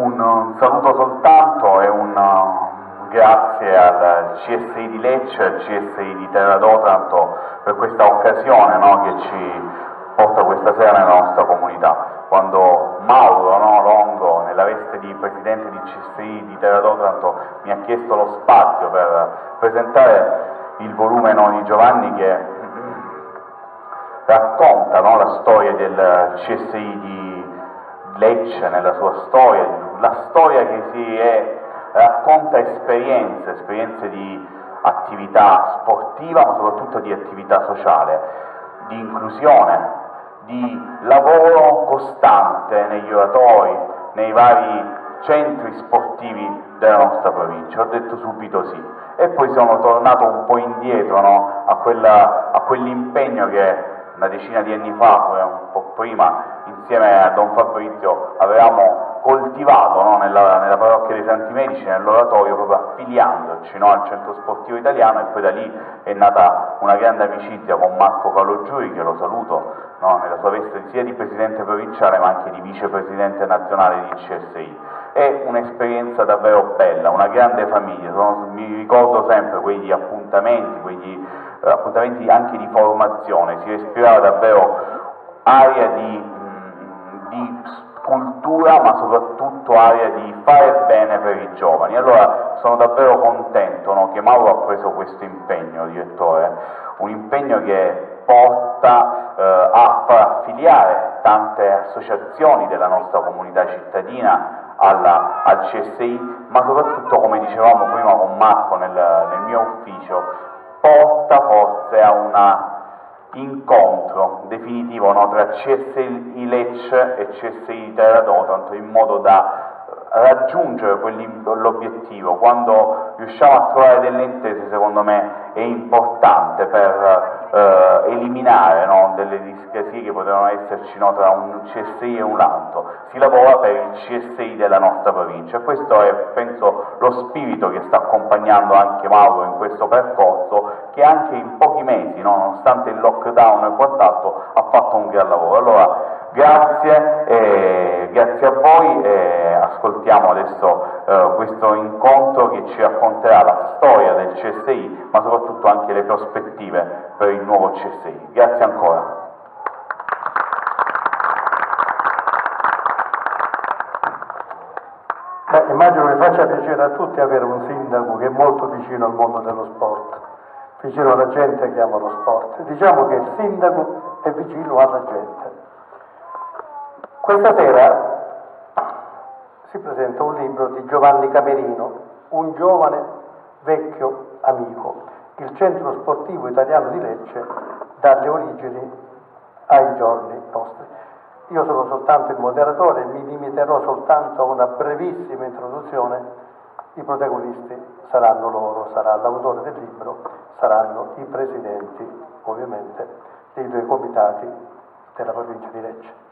Un, saluto soltanto e un grazie al CSI di Lecce, al CSI di Terra d'Otranto per questa occasione no, che ci porta questa sera nella nostra comunità. Quando Mauro no, Longo, nella veste di presidente di CSI di Terra d'Otranto, mi ha chiesto lo spazio per presentare il volume no, di Giovanni che racconta la storia del CSI di Lecce nella sua storia, la storia che si è, racconta esperienze, esperienze di attività sportiva ma soprattutto di attività sociale, di inclusione, di lavoro costante negli oratori, nei vari centri sportivi della nostra provincia. Ho detto subito sì. E poi sono tornato un po' indietro no? a, quella, a quell'impegno che una decina di anni fa, un po' prima, insieme a Don Fabrizio, avevamo coltivato no, nella, nella, parrocchia dei Santi Medici, nell'oratorio, proprio affiliandoci no, al centro sportivo italiano e poi da lì è nata una grande amicizia con Marco Calogiuri, che lo saluto no, nella sua veste sia di presidente provinciale ma anche di vicepresidente nazionale di CSI. È un'esperienza davvero bella, una grande famiglia, Sono, mi ricordo sempre quegli appuntamenti, quegli eh, appuntamenti anche di formazione, si respirava davvero aria di, mh, di cultura ma soprattutto area di fare bene per i giovani. Allora sono davvero contento no, che Mauro ha preso questo impegno, direttore, un impegno che porta eh, a far affiliare tante associazioni della nostra comunità cittadina alla, al CSI, ma soprattutto, come dicevamo prima con Marco nel, nel mio ufficio, porta forse a una incontro definitivo no, tra CSI Lecce e CSI Terra in modo da raggiungere l'obiettivo. Quando riusciamo a trovare delle intese, secondo me, è importante per eh, eliminare no, delle discrasie che potevano esserci no, tra un CSI e un altro. Si lavora per il CSI della nostra provincia questo è, penso, lo spirito che sta accompagnando anche Mauro in questo percorso che anche in pochi mesi, no, nonostante il lockdown e quant'altro, ha fatto un gran lavoro. Allora, grazie, eh, grazie a voi. Eh, ascoltiamo adesso eh, questo incontro che ci racconterà la storia del CSI, ma soprattutto anche le prospettive per il nuovo CSI. Grazie ancora. Beh, immagino che faccia piacere a tutti avere un sindaco che è molto vicino al mondo dello sport, vicino alla gente che ama lo sport. Diciamo che il sindaco è vicino alla gente. Questa sera si presenta un libro di Giovanni Camerino, un giovane vecchio amico, il centro sportivo italiano di Lecce dalle origini ai giorni nostri. Io sono soltanto il moderatore, mi limiterò soltanto a una brevissima introduzione, i protagonisti saranno loro, sarà l'autore del libro, saranno i presidenti ovviamente dei due comitati della provincia di Lecce.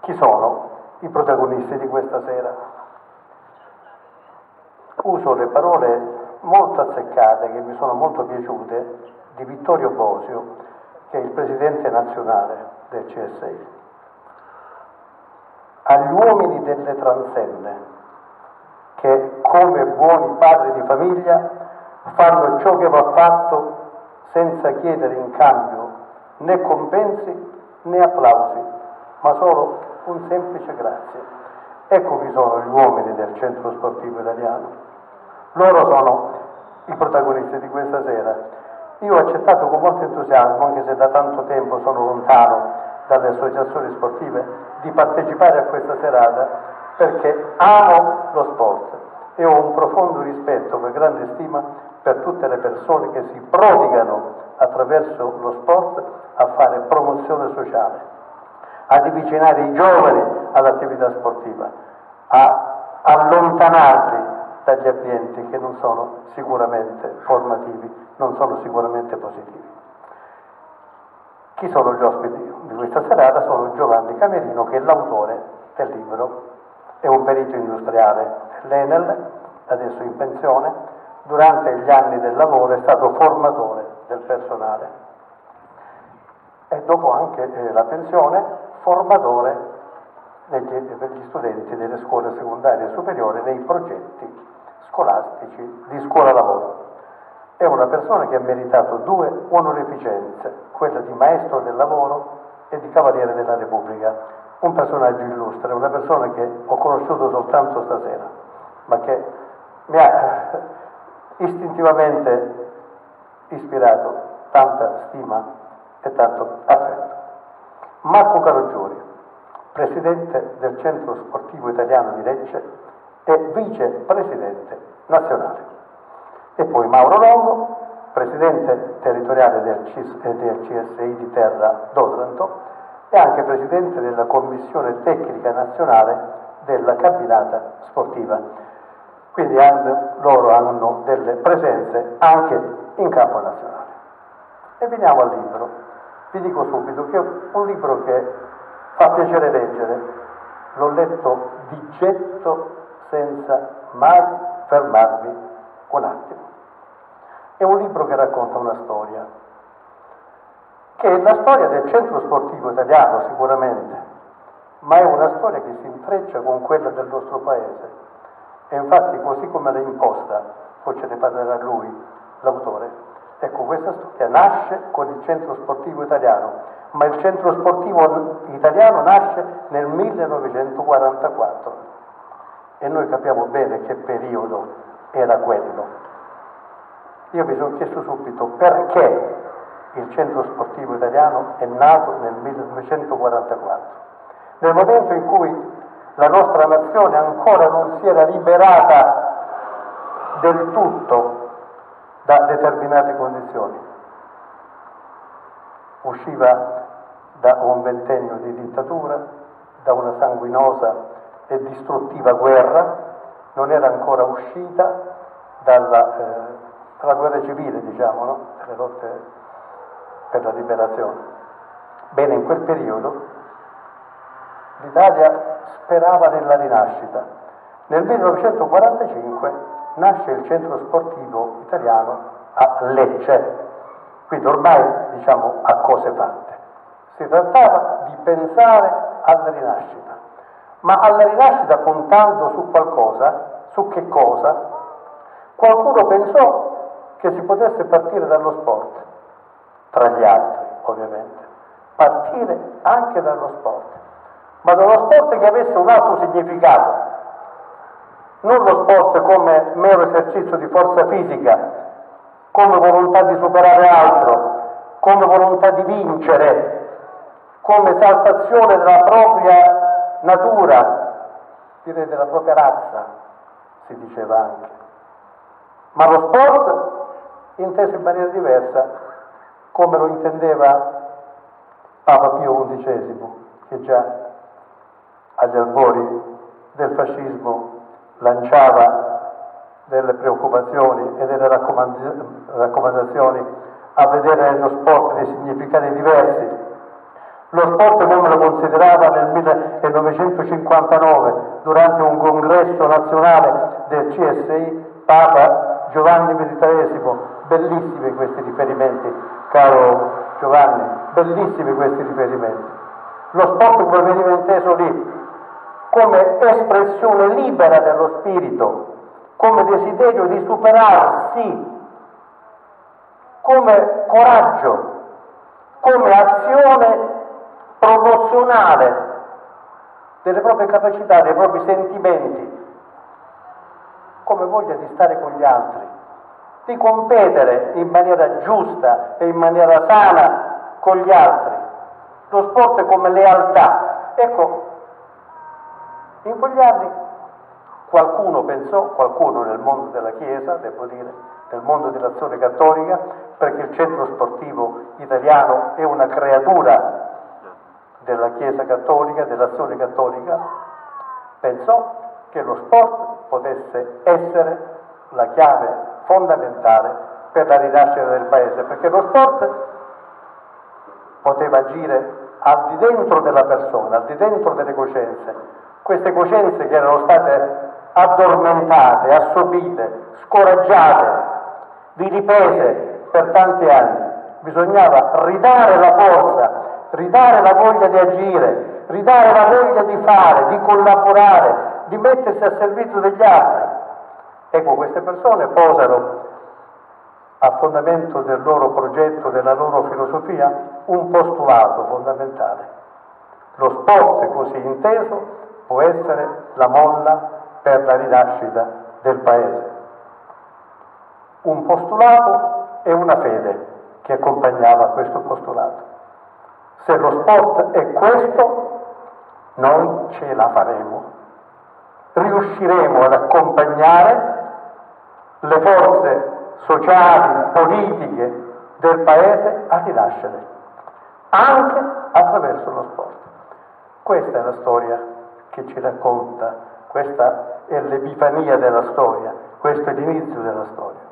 Chi sono? i protagonisti di questa sera. Uso le parole molto azzeccate che mi sono molto piaciute di Vittorio Bosio, che è il presidente nazionale del CSI. Agli uomini delle transenne, che come buoni padri di famiglia fanno ciò che va fatto senza chiedere in cambio né compensi né applausi, ma solo un semplice grazie. Ecco chi sono gli uomini del centro sportivo italiano. Loro sono i protagonisti di questa sera. Io ho accettato con molto entusiasmo, anche se da tanto tempo sono lontano dalle associazioni sportive, di partecipare a questa serata perché amo lo sport e ho un profondo rispetto e grande stima per tutte le persone che si prodigano attraverso lo sport a fare promozione sociale ad avvicinare i giovani all'attività sportiva, a allontanarli dagli ambienti che non sono sicuramente formativi, non sono sicuramente positivi. Chi sono gli ospiti di questa serata? Sono Giovanni Camerino, che è l'autore del libro, è un perito industriale dell'Enel, adesso in pensione, durante gli anni del lavoro è stato formatore del personale e dopo anche eh, la pensione formatore per gli studenti delle scuole secondarie e superiori nei progetti scolastici di scuola-lavoro. È una persona che ha meritato due onorificenze, quella di maestro del lavoro e di cavaliere della Repubblica. Un personaggio illustre, una persona che ho conosciuto soltanto stasera, ma che mi ha istintivamente ispirato tanta stima e tanto affetto. Marco Caroggiuri, presidente del Centro Sportivo Italiano di Lecce e vicepresidente nazionale. E poi Mauro Longo, presidente territoriale del, CIS, eh, del CSI di Terra d'Otranto e anche presidente della Commissione Tecnica Nazionale della Cabinata Sportiva. Quindi hanno, loro hanno delle presenze anche in campo nazionale. E veniamo al libro. Vi dico subito che è un libro che fa piacere leggere, l'ho letto di getto senza mai fermarmi un attimo. È un libro che racconta una storia, che è la storia del centro sportivo italiano sicuramente, ma è una storia che si intreccia con quella del nostro paese. E infatti così come l'ha imposta, poi ce ne parlerà lui, l'autore, ecco questa storia nasce con il centro sportivo italiano, ma il centro sportivo italiano nasce nel 1944 e noi capiamo bene che periodo era quello. Io mi sono chiesto subito perché il centro sportivo italiano è nato nel 1944, nel momento in cui la nostra nazione ancora non si era liberata del tutto da determinate condizioni. Usciva da un ventennio di dittatura, da una sanguinosa e distruttiva guerra, non era ancora uscita dalla, eh, dalla guerra civile, diciamo, no? delle lotte per la liberazione. Bene, in quel periodo l'Italia sperava nella rinascita. Nel 1945 nasce il centro sportivo italiano a Lecce, quindi ormai diciamo a cose fatte. Si trattava di pensare alla rinascita. Ma alla rinascita puntando su qualcosa, su che cosa? Qualcuno pensò che si potesse partire dallo sport, tra gli altri ovviamente, partire anche dallo sport, ma dallo sport che avesse un altro significato, non lo sport come mero esercizio di forza fisica, come volontà di superare altro, come volontà di vincere, come esaltazione della propria natura, direi della propria razza, si diceva anche. Ma lo sport inteso in maniera diversa, come lo intendeva Papa Pio XI, che già agli albori del fascismo lanciava delle preoccupazioni e delle raccomandazioni a vedere nello sport dei significati diversi lo sport come lo considerava nel 1959 durante un congresso nazionale del CSI Papa Giovanni XXIII. Bellissimi questi riferimenti, caro Giovanni, bellissimi questi riferimenti. Lo sport come veniva inteso lì, come espressione libera dello spirito, come desiderio di superarsi, come coraggio, come azione promozionale delle proprie capacità, dei propri sentimenti, come voglia di stare con gli altri, di competere in maniera giusta e in maniera sana con gli altri. Lo sport è come lealtà. Ecco, in quegli anni qualcuno pensò, qualcuno nel mondo della Chiesa, devo dire, nel mondo dell'azione cattolica, perché il centro sportivo italiano è una creatura della Chiesa Cattolica, dell'azione cattolica, pensò che lo sport potesse essere la chiave fondamentale per la rinascita del Paese, perché lo sport poteva agire al di dentro della persona, al di dentro delle coscienze, queste coscienze che erano state addormentate, assopite, scoraggiate, vilipese per tanti anni. Bisognava ridare la forza ridare la voglia di agire, ridare la voglia di fare, di collaborare, di mettersi a servizio degli altri. Ecco, queste persone posano a fondamento del loro progetto, della loro filosofia, un postulato fondamentale. Lo sport così inteso può essere la molla per la rinascita del Paese. Un postulato e una fede che accompagnava questo postulato. Se lo sport è questo, noi ce la faremo. Riusciremo ad accompagnare le forze sociali, politiche del Paese a rinascere, anche attraverso lo sport. Questa è la storia che ci racconta, questa è l'epifania della storia, questo è l'inizio della storia.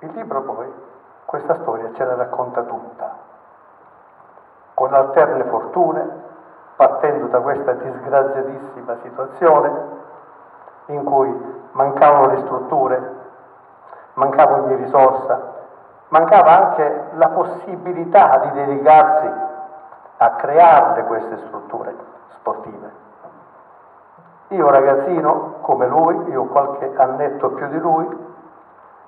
Il libro poi questa storia ce la racconta tutta, con alterne fortune, partendo da questa disgraziatissima situazione in cui mancavano le strutture, mancava ogni risorsa, mancava anche la possibilità di dedicarsi a crearle queste strutture sportive. Io ragazzino come lui, io qualche annetto più di lui,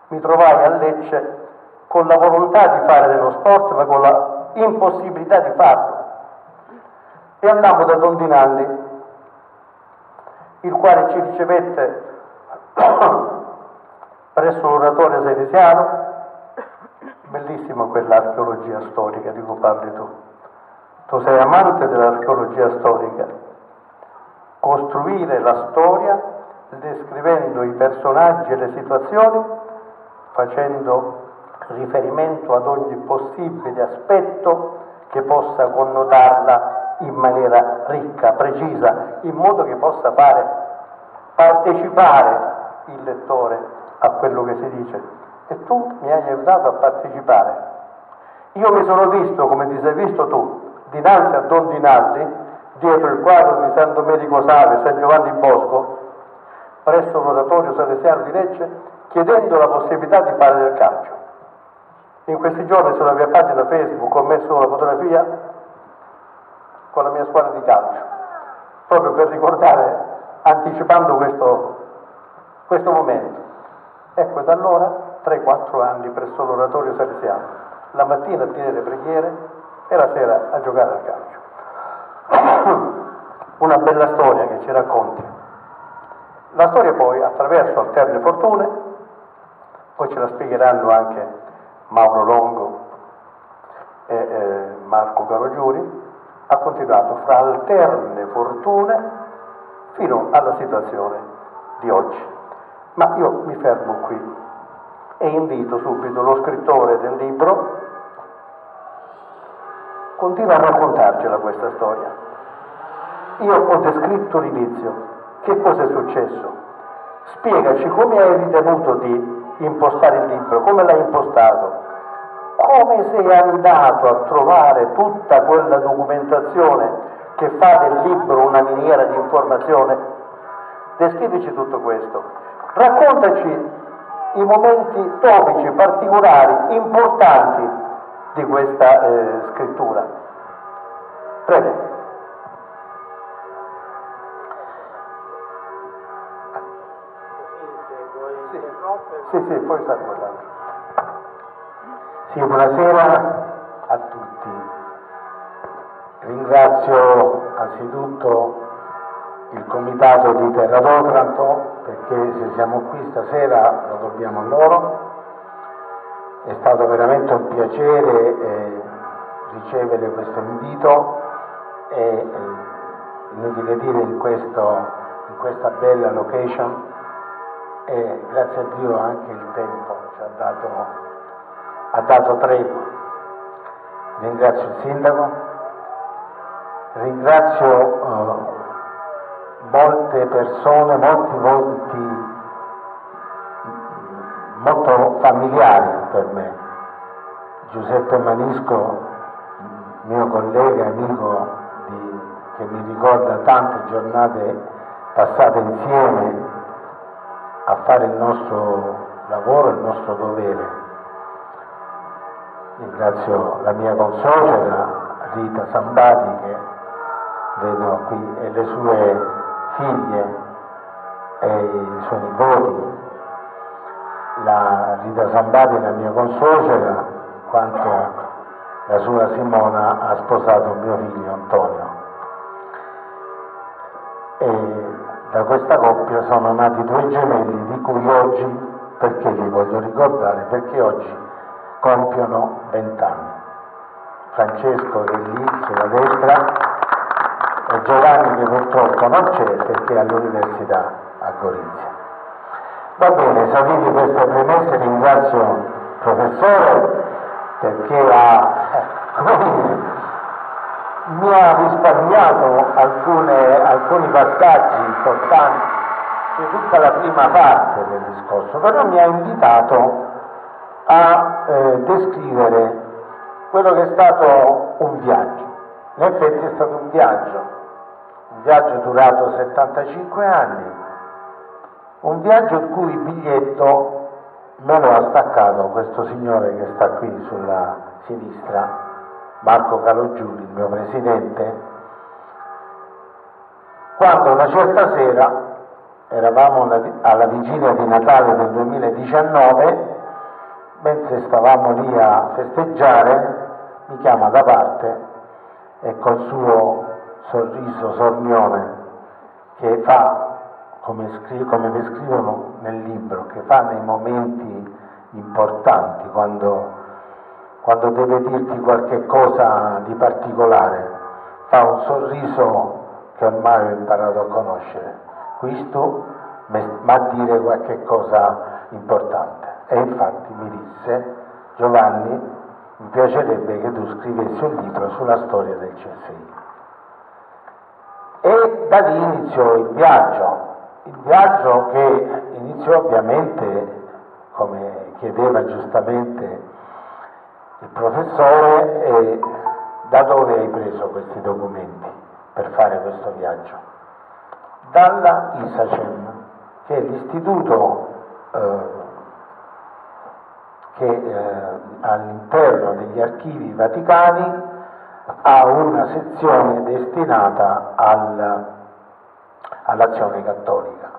mi trovai a Lecce con la volontà di fare dello sport ma con la impossibilità di farlo. E andammo da Don Dinaldi, il quale ci ricevette presso l'oratorio salesiano, bellissima quell'archeologia storica di cui parli tu. Tu sei amante dell'archeologia storica. Costruire la storia descrivendo i personaggi e le situazioni, facendo riferimento ad ogni possibile aspetto che possa connotarla in maniera ricca, precisa, in modo che possa fare partecipare il lettore a quello che si dice e tu mi hai aiutato a partecipare. Io mi sono visto, come ti sei visto tu, dinanzi a Don Dinaldi, dietro il quadro di San Domenico Save, San Giovanni Bosco, presso l'oratorio salesiano di Lecce, chiedendo la possibilità di fare del calcio. In questi giorni sulla mia pagina Facebook ho messo una fotografia con la mia squadra di calcio, proprio per ricordare, anticipando questo, questo momento. Ecco, da allora 3-4 anni presso l'oratorio salesiano, la mattina a dire le preghiere e la sera a giocare al calcio. Una bella storia che ci racconti. La storia poi, attraverso alterne fortune, poi ce la spiegheranno anche Mauro Longo e eh, Marco Carogiuri, ha continuato fra alterne fortune fino alla situazione di oggi. Ma io mi fermo qui e invito subito lo scrittore del libro, continua a raccontarcela questa storia. Io ho descritto l'inizio, che cosa è successo? Spiegaci come hai ritenuto di impostare il libro, come l'hai impostato, come sei andato a trovare tutta quella documentazione che fa del libro una miniera di informazione. Descrivici tutto questo. Raccontaci i momenti topici, particolari, importanti di questa eh, scrittura. Prego. Sì, sì, poi sta parlando. Sì, buonasera a tutti. Ringrazio anzitutto il comitato di Terra d'Otranto perché se siamo qui stasera lo dobbiamo a loro. È stato veramente un piacere eh, ricevere questo invito e eh, inutile dire in, questo, in questa bella location e grazie a Dio anche il tempo ci ha dato, ha dato tregua. Ringrazio il sindaco, ringrazio eh, molte persone, molti volti molto familiari per me. Giuseppe Manisco, mio collega, amico di, che mi ricorda tante giornate passate insieme a fare il nostro lavoro, il nostro dovere. Ringrazio la mia consocera Rita Sambati che vedo qui, e le sue figlie e i suoi nipoti, la Rita Zambati, la mia consuocera, quanto la sua Simona ha sposato mio figlio Antonio. E da questa coppia sono nati due gemelli di cui oggi, perché li voglio ricordare, perché oggi compiono vent'anni. Francesco lì sulla destra e Giovanni che purtroppo non c'è perché è all'università a Gorizia. Va bene, saliti queste premesse, ringrazio il professore perché ha, mi ha risparmiato alcune, alcuni passaggi importanti di tutta la prima parte del discorso, però mi ha invitato a eh, descrivere quello che è stato un viaggio. In effetti è stato un viaggio, viaggio durato 75 anni, un viaggio il cui biglietto me lo ha staccato questo signore che sta qui sulla sinistra, Marco Calogiuri, il mio presidente, quando una certa sera, eravamo alla vigilia di Natale del 2019, mentre stavamo lì a festeggiare, mi chiama da parte e col suo sorriso sornione che fa come, scri- come descrivono nel libro, che fa nei momenti importanti, quando, quando deve dirti qualche cosa di particolare, fa un sorriso che ormai ho imparato a conoscere. Questo mi a dire qualche cosa importante. E infatti mi disse, Giovanni, mi piacerebbe che tu scrivessi un libro sulla storia del CSI. E da lì iniziò il viaggio, il viaggio che iniziò ovviamente, come chiedeva giustamente il professore, è da dove hai preso questi documenti per fare questo viaggio? Dalla ISACEM, che è l'istituto eh, che eh, all'interno degli archivi vaticani ha una sezione destinata al all'azione cattolica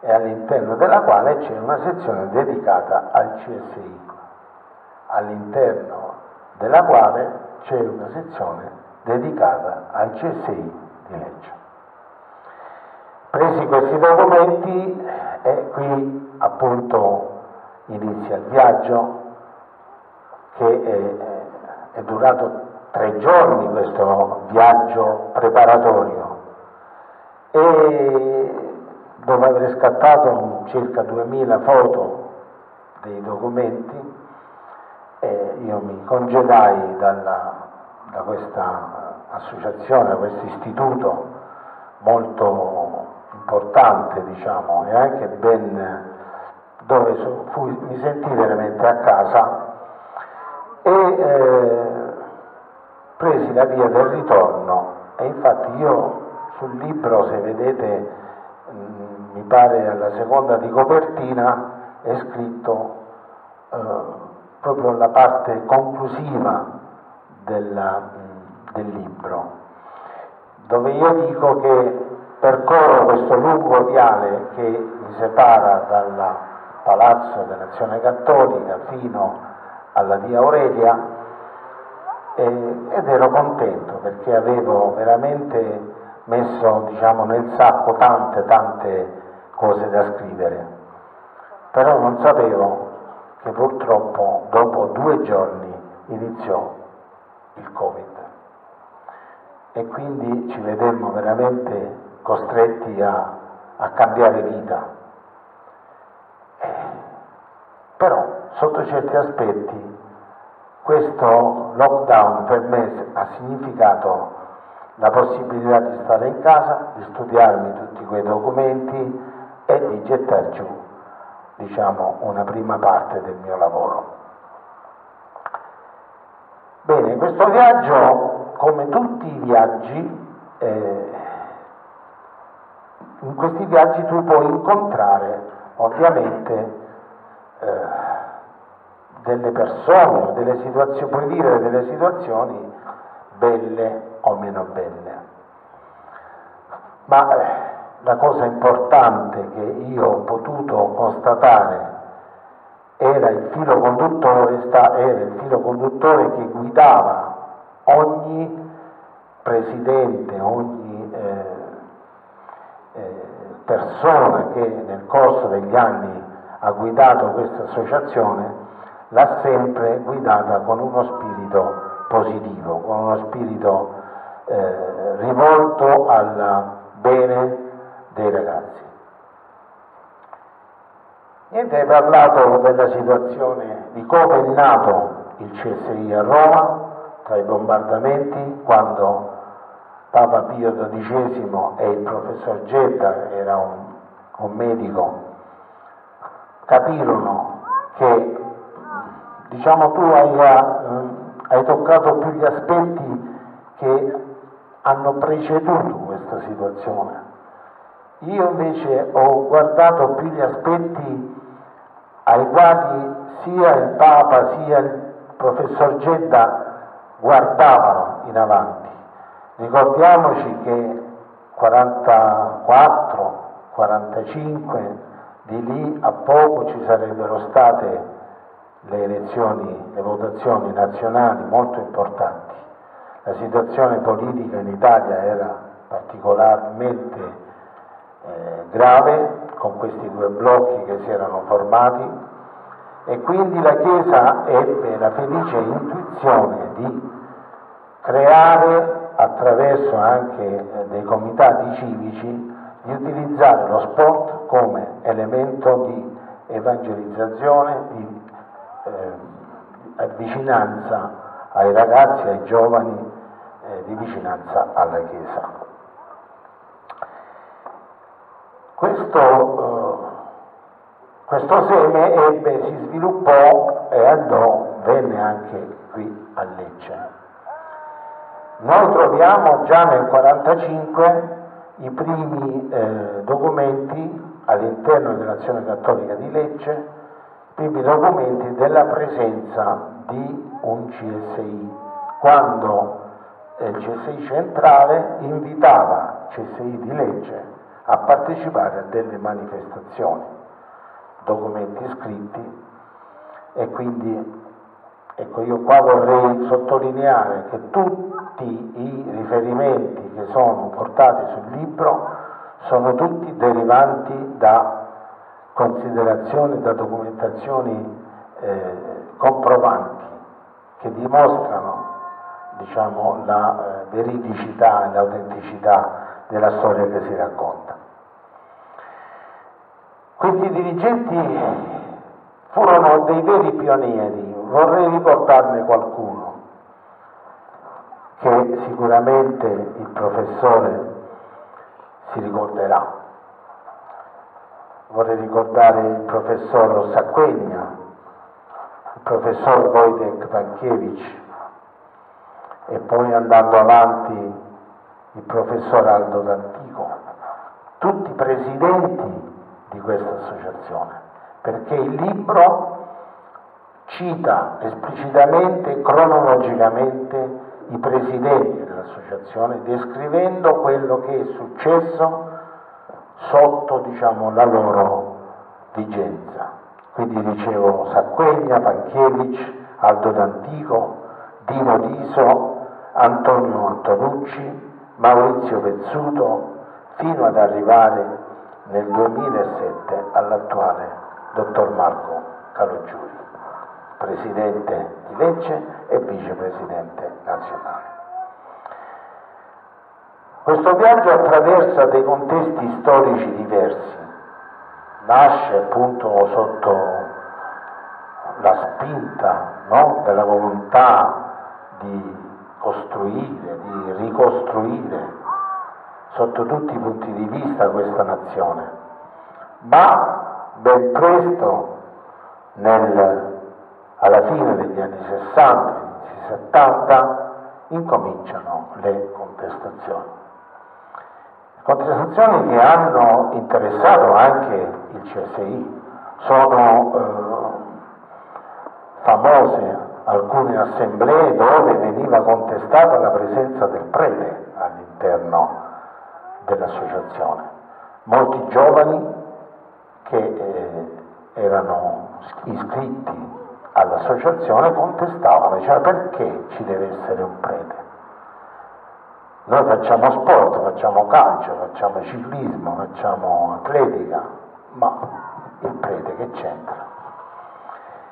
e all'interno della quale c'è una sezione dedicata al CSI, all'interno della quale c'è una sezione dedicata al CSI di Lecce. Presi questi documenti e qui appunto inizia il viaggio che è, è durato tre giorni questo viaggio preparatorio. E dopo aver scattato circa 2000 foto dei documenti eh, io mi congedai dalla, da questa associazione, da questo istituto molto importante diciamo e anche ben dove fui, mi sentii veramente a casa. E eh, presi la via del ritorno. E infatti io sul libro, se vedete, mm, mi pare alla seconda di copertina, è scritto eh, proprio la parte conclusiva della, mm, del libro, dove io dico che percorro questo lungo viale che mi separa dal Palazzo dell'Azione Cattolica fino alla Via Aurelia ed ero contento perché avevo veramente messo diciamo, nel sacco tante tante cose da scrivere, però non sapevo che purtroppo dopo due giorni iniziò il Covid e quindi ci vedemmo veramente costretti a, a cambiare vita. Eh, però sotto certi aspetti questo lockdown per me ha significato la possibilità di stare in casa, di studiarmi tutti quei documenti e di gettare giù, diciamo, una prima parte del mio lavoro. Bene, questo viaggio, come tutti i viaggi, eh, in questi viaggi tu puoi incontrare ovviamente eh, delle persone, delle situazioni, puoi vivere delle situazioni belle o meno belle. ma eh, la cosa importante che io ho potuto constatare era il filo conduttore, sta, era il filo conduttore che guidava ogni presidente, ogni eh, eh, persona che nel corso degli anni ha guidato questa associazione, l'ha sempre guidata con uno spirito positivo, con uno spirito eh, rivolto al bene dei ragazzi. Niente, hai parlato della situazione di come è nato il CSI a Roma, tra i bombardamenti, quando Papa Pio XII e il professor Getta, era un, un medico, capirono che, diciamo tu hai, eh, hai toccato più gli aspetti che hanno preceduto questa situazione. Io invece ho guardato più gli aspetti ai quali sia il Papa sia il professor Gedda guardavano in avanti. Ricordiamoci che 44, 45, di lì a poco ci sarebbero state le elezioni, le votazioni nazionali molto importanti. La situazione politica in Italia era particolarmente eh, grave con questi due blocchi che si erano formati e quindi la Chiesa ebbe la felice intuizione di creare attraverso anche eh, dei comitati civici di utilizzare lo sport come elemento di evangelizzazione, di eh, vicinanza ai ragazzi, ai giovani, eh, di vicinanza alla Chiesa. Questo, eh, questo seme ebbe, si sviluppò e andò, venne anche qui a Lecce. Noi troviamo già nel 1945 i primi eh, documenti all'interno dell'azione cattolica di Lecce, i primi documenti della presenza di un CSI, quando il CSI centrale invitava CSI di Lecce a partecipare a delle manifestazioni, documenti scritti e quindi ecco io qua vorrei sottolineare che tutti i riferimenti che sono portati sul libro sono tutti derivanti da considerazioni, da documentazioni eh, comprovanti che dimostrano diciamo, la eh, veridicità e l'autenticità della storia che si racconta. Questi dirigenti furono dei veri pionieri, vorrei ricordarne qualcuno, che sicuramente il professore si ricorderà. Vorrei ricordare il professor Sacquegna, il professor Wojtek Pankiewicz e poi andando avanti il professor Aldo D'Antico, tutti presidenti di questa associazione, perché il libro cita esplicitamente e cronologicamente i presidenti dell'associazione, descrivendo quello che è successo sotto diciamo, la loro vigenza. Quindi dicevo Sacquegna, Panchievich, Aldo D'Antico, Dino Diso, Antonio Antonucci, Maurizio Pezzuto, fino ad arrivare nel 2007 all'attuale dottor Marco Calogiuri, presidente di Lecce e vicepresidente nazionale. Questo viaggio attraversa dei contesti storici diversi, nasce appunto sotto la spinta no? della volontà di costruire, di ricostruire sotto tutti i punti di vista questa nazione, ma ben presto, nel, alla fine degli anni 60, inizi 70, incominciano le contestazioni. Contestazioni che hanno interessato anche il CSI, sono eh, famose alcune assemblee dove veniva contestata la presenza del prete all'interno dell'associazione. Molti giovani che eh, erano iscritti all'associazione contestavano, dicevano perché ci deve essere un prete? Noi facciamo sport, facciamo calcio, facciamo ciclismo, facciamo atletica, ma il prete che c'entra?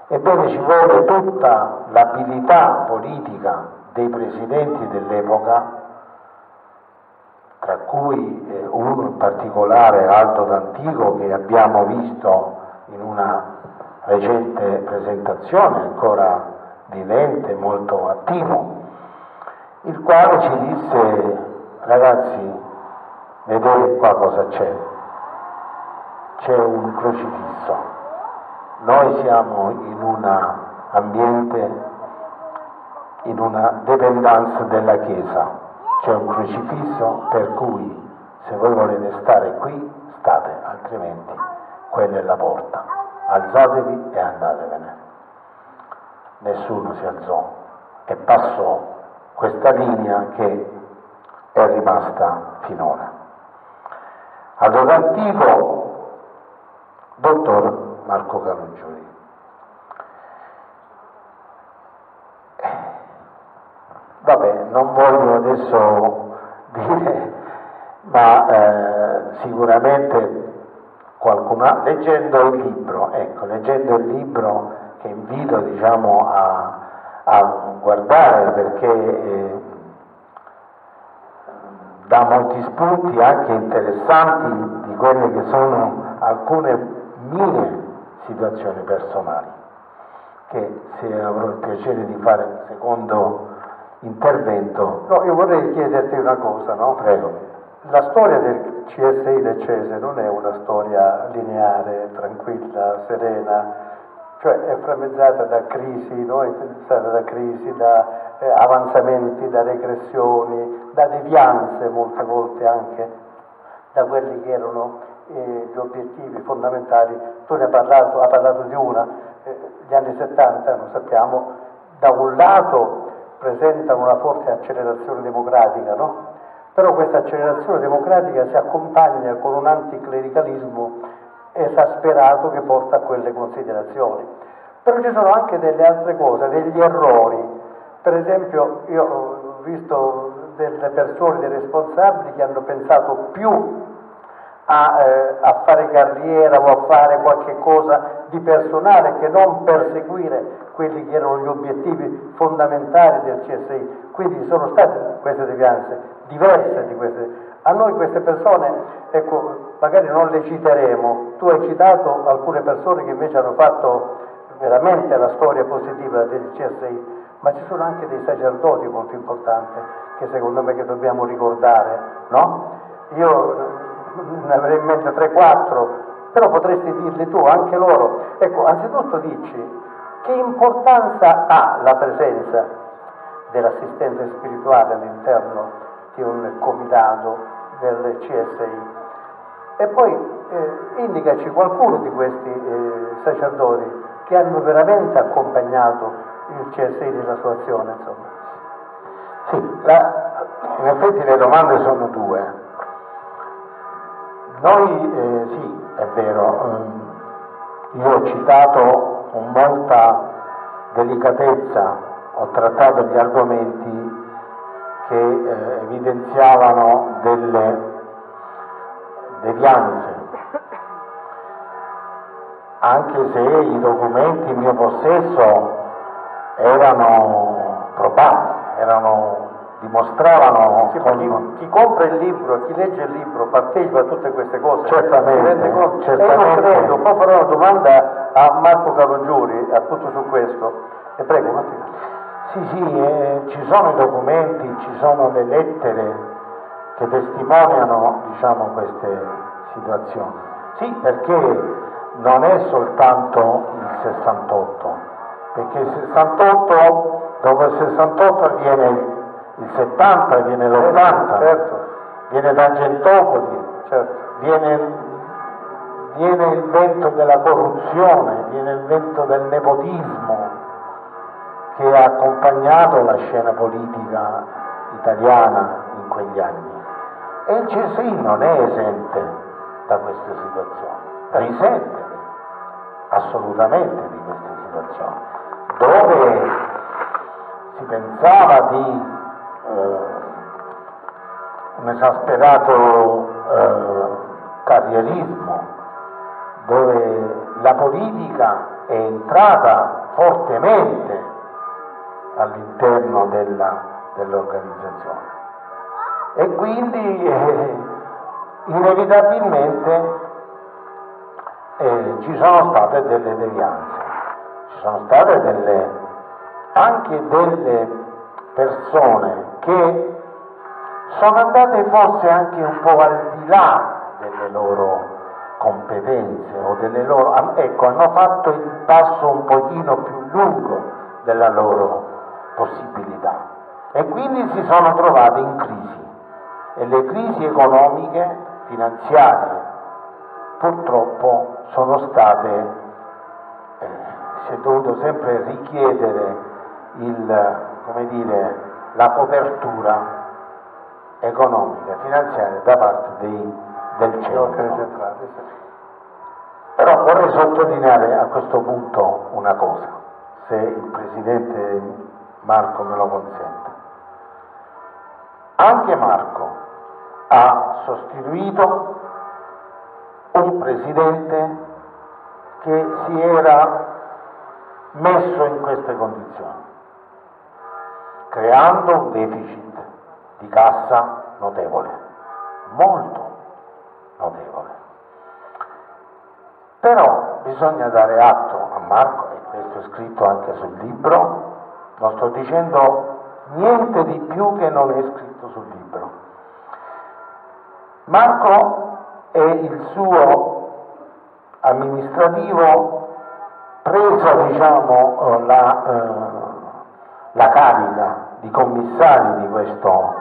Ebbene ci vuole tutta l'abilità politica dei presidenti dell'epoca, tra cui eh, uno in particolare, Aldo D'Antico, che abbiamo visto in una recente presentazione, ancora vivente, molto attivo, il quale ci disse, ragazzi, vedete qua cosa c'è? C'è un crocifisso. Noi siamo in un ambiente, in una dependenza della Chiesa. C'è un crocifisso per cui se voi volete stare qui, state, altrimenti quella è la porta. Alzatevi e andatevene. Nessuno si alzò e passò questa linea che è rimasta finora. Ad antico, dottor Marco Caloggiuri. Vabbè, non voglio adesso dire, ma eh, sicuramente qualcuno, leggendo il libro, ecco, leggendo il libro che invito diciamo, a, a guardare perché eh, dà molti spunti anche interessanti di quelle che sono alcune mie situazioni personali, che se avrò il piacere di fare un secondo intervento. No, io vorrei chiederti una cosa, no? Prego. La storia del CSI Leccese non è una storia lineare, tranquilla, serena, cioè è frammezzata da crisi, no? è stata da crisi, da eh, avanzamenti, da regressioni, da devianze molte volte anche da quelli che erano eh, gli obiettivi fondamentali. Tu ne hai parlato, hai parlato di una, eh, gli anni 70, lo sappiamo, da un lato presentano una forte accelerazione democratica, no? però questa accelerazione democratica si accompagna con un anticlericalismo esasperato che porta a quelle considerazioni. Però ci sono anche delle altre cose, degli errori. Per esempio io ho visto delle persone, dei responsabili che hanno pensato più a, eh, a, fare carriera o a fare qualche cosa di personale che non perseguire quelli che erano gli obiettivi fondamentali del CSI. Quindi sono state queste devianze, diverse di queste. A noi queste persone, ecco, magari non le citeremo, tu hai citato alcune persone che invece hanno fatto veramente la storia positiva del CSI, ma ci sono anche dei sacerdoti molto importanti che secondo me che dobbiamo ricordare, no? Io ne avrei in mente 3-4, però potresti dirli tu, anche loro. Ecco, anzitutto dici che importanza ha la presenza dell'assistente spirituale all'interno di un comitato del CSI e poi eh, indicaci qualcuno di questi eh, sacerdoti che hanno veramente accompagnato il CSI nella sua azione. Insomma. Sì, la, in effetti le domande sono due. Noi, eh, sì, è vero, ehm, io ho citato con molta delicatezza, ho trattato gli argomenti che eh, evidenziavano delle devianze, anche se i documenti in mio possesso erano probati, erano, dimostravano... Sì, con... chi, chi, compra il libro, chi legge il libro, partecipa a tutte queste cose, certamente, rende conto. Certamente. E io credo, poi farò una domanda a Marco Calogiuri appunto su questo. E prego, Mattia. Sì, sì, eh, ci sono i documenti, ci sono le lettere che testimoniano diciamo, queste situazioni. Sì, perché non è soltanto il 68, perché il 68, dopo il 68 viene il 70, viene l'80, certo. viene Tangentopoli, certo. viene, viene il vento della corruzione, viene il vento del nepotismo che ha accompagnato la scena politica italiana in quegli anni. E il CSI non è esente da queste situazioni, risente assolutamente di queste situazioni, dove si pensava di eh, un esasperato eh, carrierismo, dove la politica è entrata fortemente all'interno dell'organizzazione. E quindi eh, inevitabilmente eh, ci sono state delle devianze, ci sono state delle, anche delle persone che sono andate forse anche un po' al di là delle loro competenze o delle loro, ecco, hanno fatto il passo un pochino più lungo della loro possibilità. E quindi si sono trovati in crisi. E le crisi economiche, finanziarie, purtroppo sono state, eh, si è dovuto sempre richiedere il, come dire, la copertura economica, finanziaria da parte dei, del centro. Però vorrei sottolineare a questo punto una cosa, se il Presidente Marco me lo consente. Anche Marco ha sostituito un Presidente che si era messo in queste condizioni, creando un deficit di cassa notevole, molto notevole. Però bisogna dare atto a Marco, e questo è scritto anche sul libro, non sto dicendo niente di più che non è scritto sul libro. Marco e il suo amministrativo preso diciamo, eh, la, eh, la carica di commissari di questo,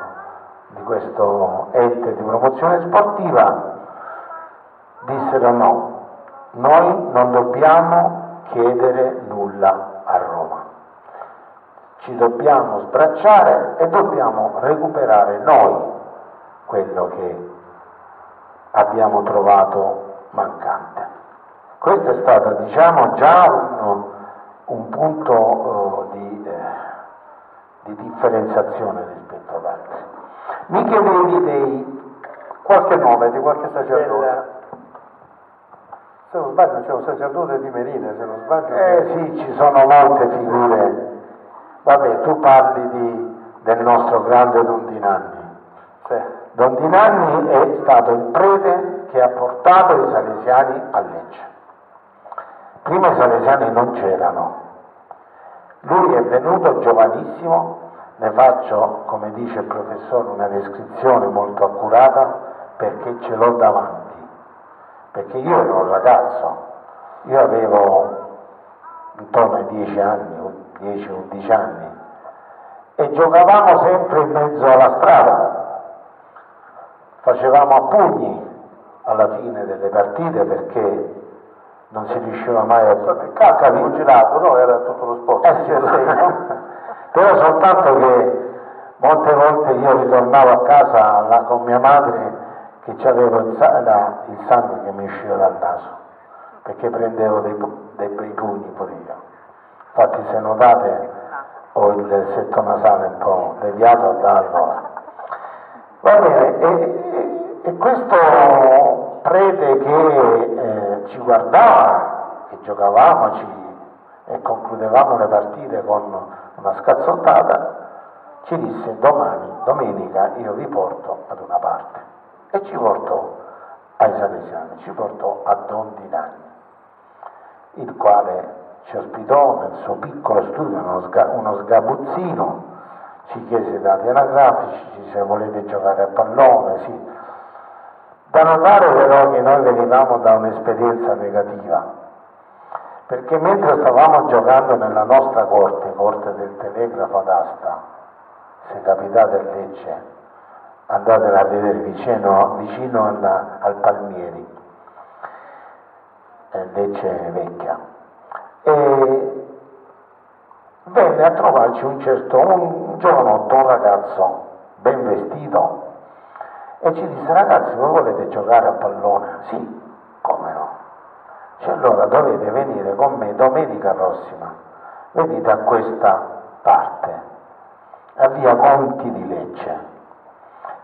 di questo ente di promozione sportiva, dissero no, noi non dobbiamo chiedere nulla ci dobbiamo sbracciare e dobbiamo recuperare noi quello che abbiamo trovato mancante. Questo è stato diciamo, già un, un punto uh, di, eh, di, differenziazione rispetto ad altri. Mi chiedevi dei qualche nome di qualche sacerdote. Se non sbaglio c'è un sacerdote di Merine, se non sbaglio. Eh sì, ci sono molte figure. Vabbè, tu parli di, del nostro grande Don Dinanni. Sì. Don Dinanni è stato il prete che ha portato i salesiani a Lecce. Prima i salesiani non c'erano. Lui è venuto giovanissimo, ne faccio, come dice il professore, una descrizione molto accurata perché ce l'ho davanti perché io ero un ragazzo, io avevo intorno ai 10 anni, 10-11 anni, e giocavamo sempre in mezzo alla strada, facevamo a pugni alla fine delle partite perché non si riusciva mai a capire. Il girato, no? Era tutto lo sport. Eh sì, sì, no? Però soltanto che molte volte io ritornavo a casa con mia madre che avevo il, il, sangue che mi usciva dal naso, perché prendevo dei, dei bei pugni pure io. Infatti se notate ho il setto nasale un po' deviato da allora. Va bene, e, e, questo prete che eh, ci guardava, che giocavamo ci, e concludevamo le partite con una scazzottata, ci disse domani, domenica, io vi porto ad una parte e ci portò ai Salesiani, ci portò a Don Dinanni, il quale ci ospitò nel suo piccolo studio, uno, sga, uno sgabuzzino, ci chiese dati anagrafici, se volete giocare a pallone, sì. Da notare però che noi venivamo da un'esperienza negativa, perché mentre stavamo giocando nella nostra corte, corte del telegrafo ad Asta, se capitate a Lecce, andatela a vedere vicino, vicino alla, al Palmieri, eh, Lecce Vecchia. E venne a trovarci un certo, un giovanotto, un ragazzo ben vestito, e ci disse ragazzi voi volete giocare a pallone? Sì, come no? Cioè allora dovete venire con me domenica prossima, venite a questa parte, a via Conti di Lecce,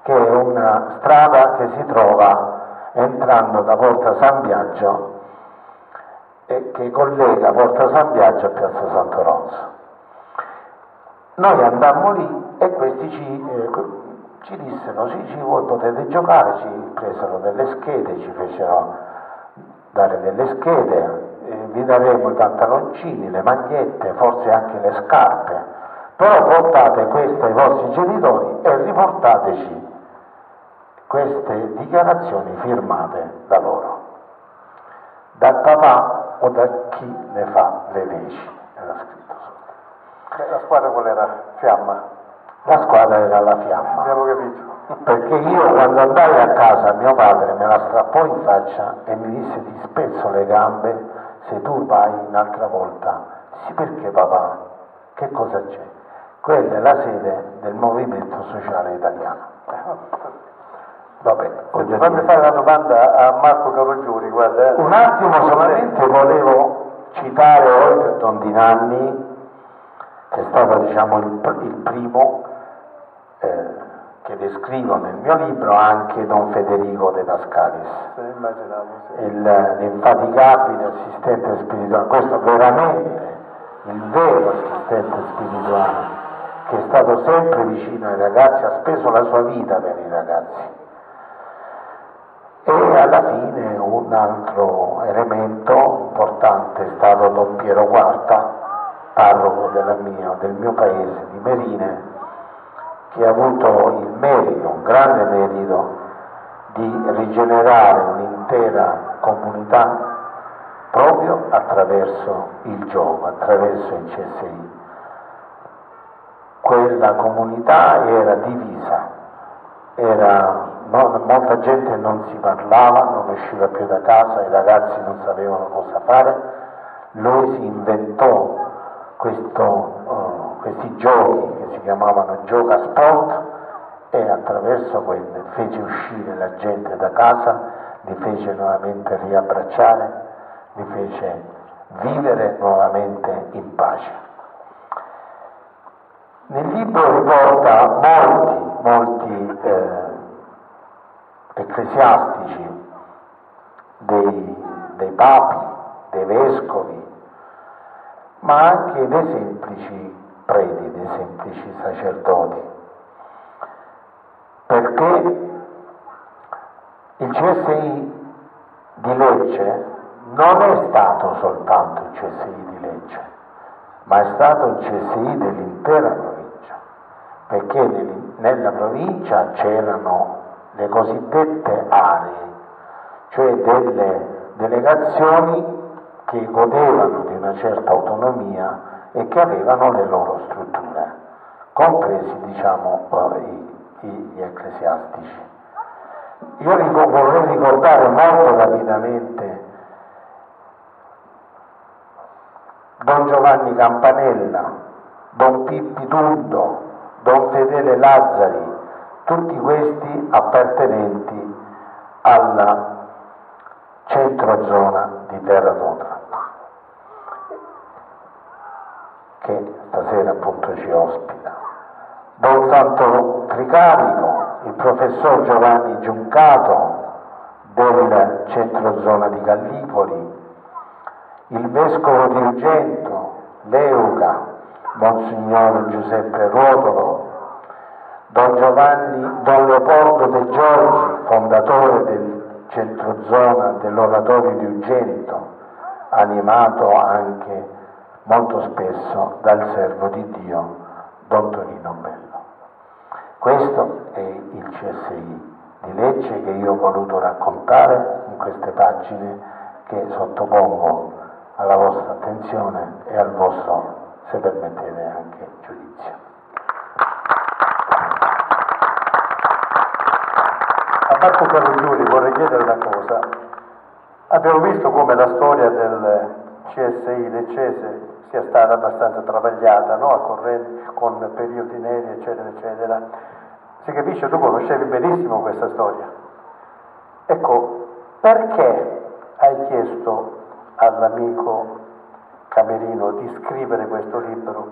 che è una strada che si trova entrando da Porta San Biagio e che collega Porta San Biagio a Piazza Santo Ronzo. Noi andammo lì e questi ci, eh, ci dissero sì, sì, voi potete giocare, ci presero delle schede, ci fecero dare delle schede, eh, vi daremo i pantaloncini, le magliette, forse anche le scarpe, però portate queste ai vostri genitori e riportateci queste dichiarazioni firmate da loro, dal papà o da chi ne fa le veci, era scritto sopra. La squadra qual era? Fiamma. La squadra era la fiamma. Abbiamo capito. Perché io quando andai a casa mio padre me la strappò in faccia e mi disse ti spezzo le gambe se tu vai un'altra volta. Sì perché papà? Che cosa c'è? Quella è la sede del Movimento Sociale Italiano. Vabbè, voglio Fammi fare una domanda a Marco Carogiuri, guarda. eh. Un attimo solamente volevo citare oltre Don Dinanni, che è stato diciamo, il, il primo eh, che descrivo nel mio libro, anche Don Federico De Pascalis, Sì, immaginavo, sì. il- l'infaticabile assistente spirituale, questo veramente il vero assistente spirituale, che è stato sempre vicino ai ragazzi, ha speso la sua vita per i ragazzi. E alla fine un altro elemento importante è stato Don Piero Quarta, parroco mia- del mio paese, di Merine, che ha avuto il merito, un grande merito, di rigenerare un'intera comunità proprio attraverso il gioco, attraverso il CSI. Quella comunità era divisa, era- non- molta gente non si parlava, non usciva più da casa, i ragazzi non sapevano cosa fare, lui si inventò questo, eh, questi giochi che si chiamavano gioca sport e attraverso quelli fece uscire la gente da casa, li fece nuovamente riabbracciare, li fece vivere nuovamente in pace. Nel libro riporta molti, molti eh, ecclesiastici, dei, dei papi, dei vescovi, ma anche dei semplici preti, dei semplici sacerdoti, perché il CSI di Lecce non è stato soltanto il CSI di Lecce, ma è stato il CSI dell'intera provincia, perché nel- nella provincia c'erano le cosiddette aree, cioè delle delegazioni che godevano di una certa autonomia e che avevano le loro strutture, compresi diciamo eh, i- i- gli ecclesiastici. Io vorrei ricordare molto rapidamente Don Giovanni Campanella, Don Pippi Tuddo, Don Fedele Lazzari, tutti questi appartenenti alla centrozona di Terra d'Otranto, che stasera appunto ci ospita. Don Santo Tricarico, il professor Giovanni Giuncato del centrozona di Gallipoli, il vescovo di Ugento, Leuca, Monsignor Giuseppe Ruotolo, Don Giovanni, Don Leopoldo De Giorgi, fondatore del centrozona dell'oratorio di Ugento, animato anche molto spesso dal servo di Dio, Don Tonino Bello. Questo è il CSI di Lecce che io ho voluto raccontare in queste pagine che sottopongo alla vostra attenzione e al vostro, se permettete, anche giudizio. A Marco Carogiuri vorrei chiedere una cosa. Abbiamo visto come la storia del CSI leccese sia stata abbastanza travagliata, no? Con periodi neri, eccetera, eccetera. Si capisce, tu conoscevi benissimo questa storia. Ecco, perché hai chiesto all'amico Camerino di scrivere questo libro?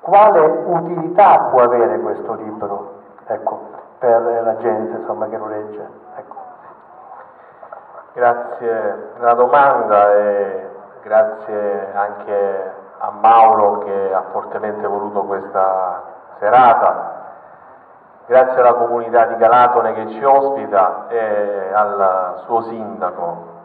Quale utilità può avere questo libro ecco, per la gente insomma, che lo legge? Ecco. Grazie per la domanda e grazie anche a Mauro che ha fortemente voluto questa serata, grazie alla comunità di Galatone che ci ospita e al suo sindaco.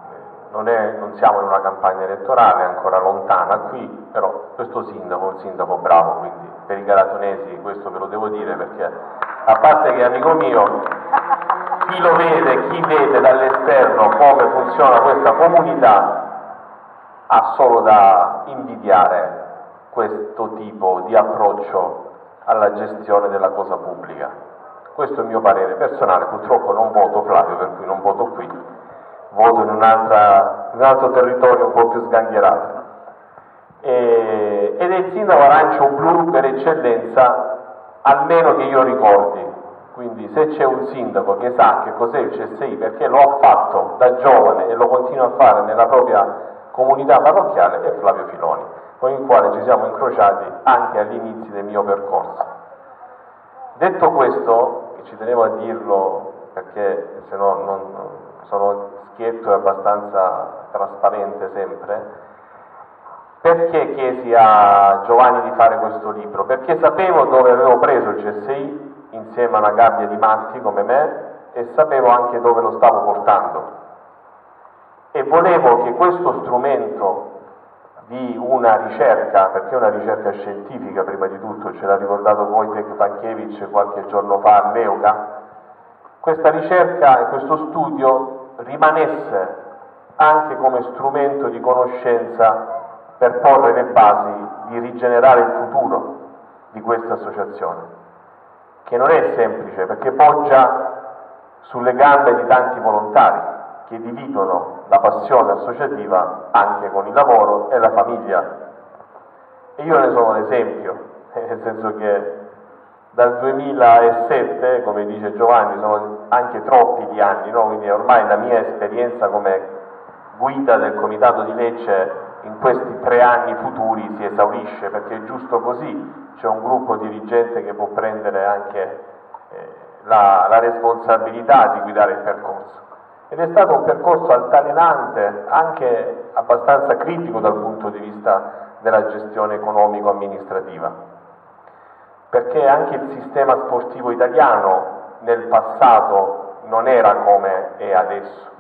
Non, è, non siamo in una campagna elettorale, è ancora lontana qui, però questo sindaco è un sindaco bravo, quindi per i galatonesi questo ve lo devo dire perché a parte che amico mio, chi lo vede, chi vede dall'esterno come funziona questa comunità ha solo da invidiare questo tipo di approccio alla gestione della cosa pubblica. Questo è il mio parere personale, purtroppo non voto Flavio, per cui non voto qui, voto in, in un altro territorio un po' più sgangherato. E, ed è il sindaco arancio blu per eccellenza, almeno che io ricordi. Quindi se c'è un sindaco che sa che cos'è il CSI, perché lo ha fatto da giovane e lo continua a fare nella propria comunità parrocchiale, è Flavio Filoni, con il quale ci siamo incrociati anche all'inizio del mio percorso. Detto questo, e ci tenevo a dirlo perché se no non, sono schietto e abbastanza trasparente sempre, perché chiesi a Giovanni di fare questo libro? Perché sapevo dove avevo preso il CSI insieme a una gabbia di matti come me e sapevo anche dove lo stavo portando. E volevo che questo strumento di una ricerca, perché è una ricerca scientifica prima di tutto, ce l'ha ricordato Wojtek Pankiewicz qualche giorno fa all'EUCA, questa ricerca e questo studio rimanesse anche come strumento di conoscenza per porre le basi di rigenerare il futuro di questa associazione, che non è semplice perché poggia sulle gambe di tanti volontari che dividono la passione associativa anche con il lavoro e la famiglia. E io ne sono un esempio, nel senso che dal 2007, come dice Giovanni, sono anche troppi gli anni, no? quindi ormai la mia esperienza come guida del Comitato di Lecce in questi tre anni futuri si esaurisce perché è giusto così, c'è un gruppo dirigente che può prendere anche eh, la, la responsabilità di guidare il percorso. Ed è stato un percorso altalenante, anche abbastanza critico dal punto di vista della gestione economico-amministrativa, perché anche il sistema sportivo italiano nel passato non era come è adesso.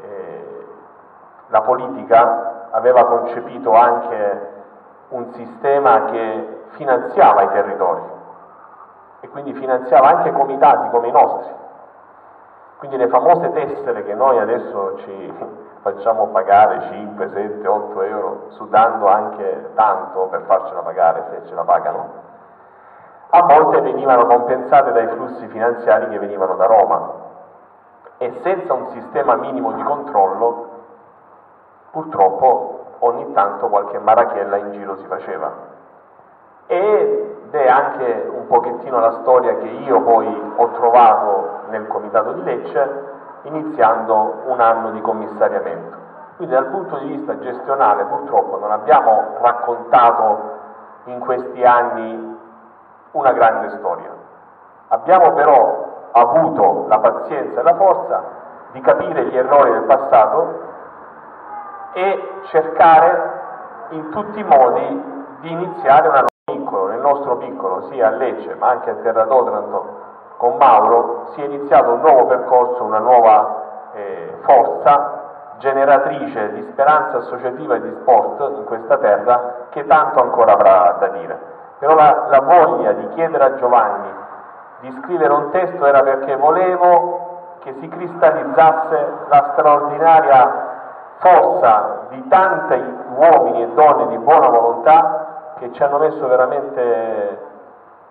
Eh, la politica aveva concepito anche un sistema che finanziava i territori e quindi finanziava anche comitati come i nostri. Quindi le famose tessere che noi adesso ci facciamo pagare 5, 7, 8 euro, sudando anche tanto per farcela pagare se ce la pagano, a volte venivano compensate dai flussi finanziari che venivano da Roma e senza un sistema minimo di controllo purtroppo ogni tanto qualche marachella in giro si faceva. Ed è anche un pochettino la storia che io poi ho trovato nel comitato di Lecce iniziando un anno di commissariamento. Quindi dal punto di vista gestionale purtroppo non abbiamo raccontato in questi anni una grande storia. Abbiamo però avuto la pazienza e la forza di capire gli errori del passato e cercare in tutti i modi di iniziare una nuova piccolo, nel nostro piccolo, sia a Lecce ma anche a Terra d'Otranto con Mauro, si è iniziato un nuovo percorso, una nuova eh, forza generatrice di speranza associativa e di sport in questa terra che tanto ancora avrà da dire. Però la, la voglia di chiedere a Giovanni di scrivere un testo era perché volevo che si cristallizzasse la straordinaria forza di tanti uomini e donne di buona volontà che ci hanno messo veramente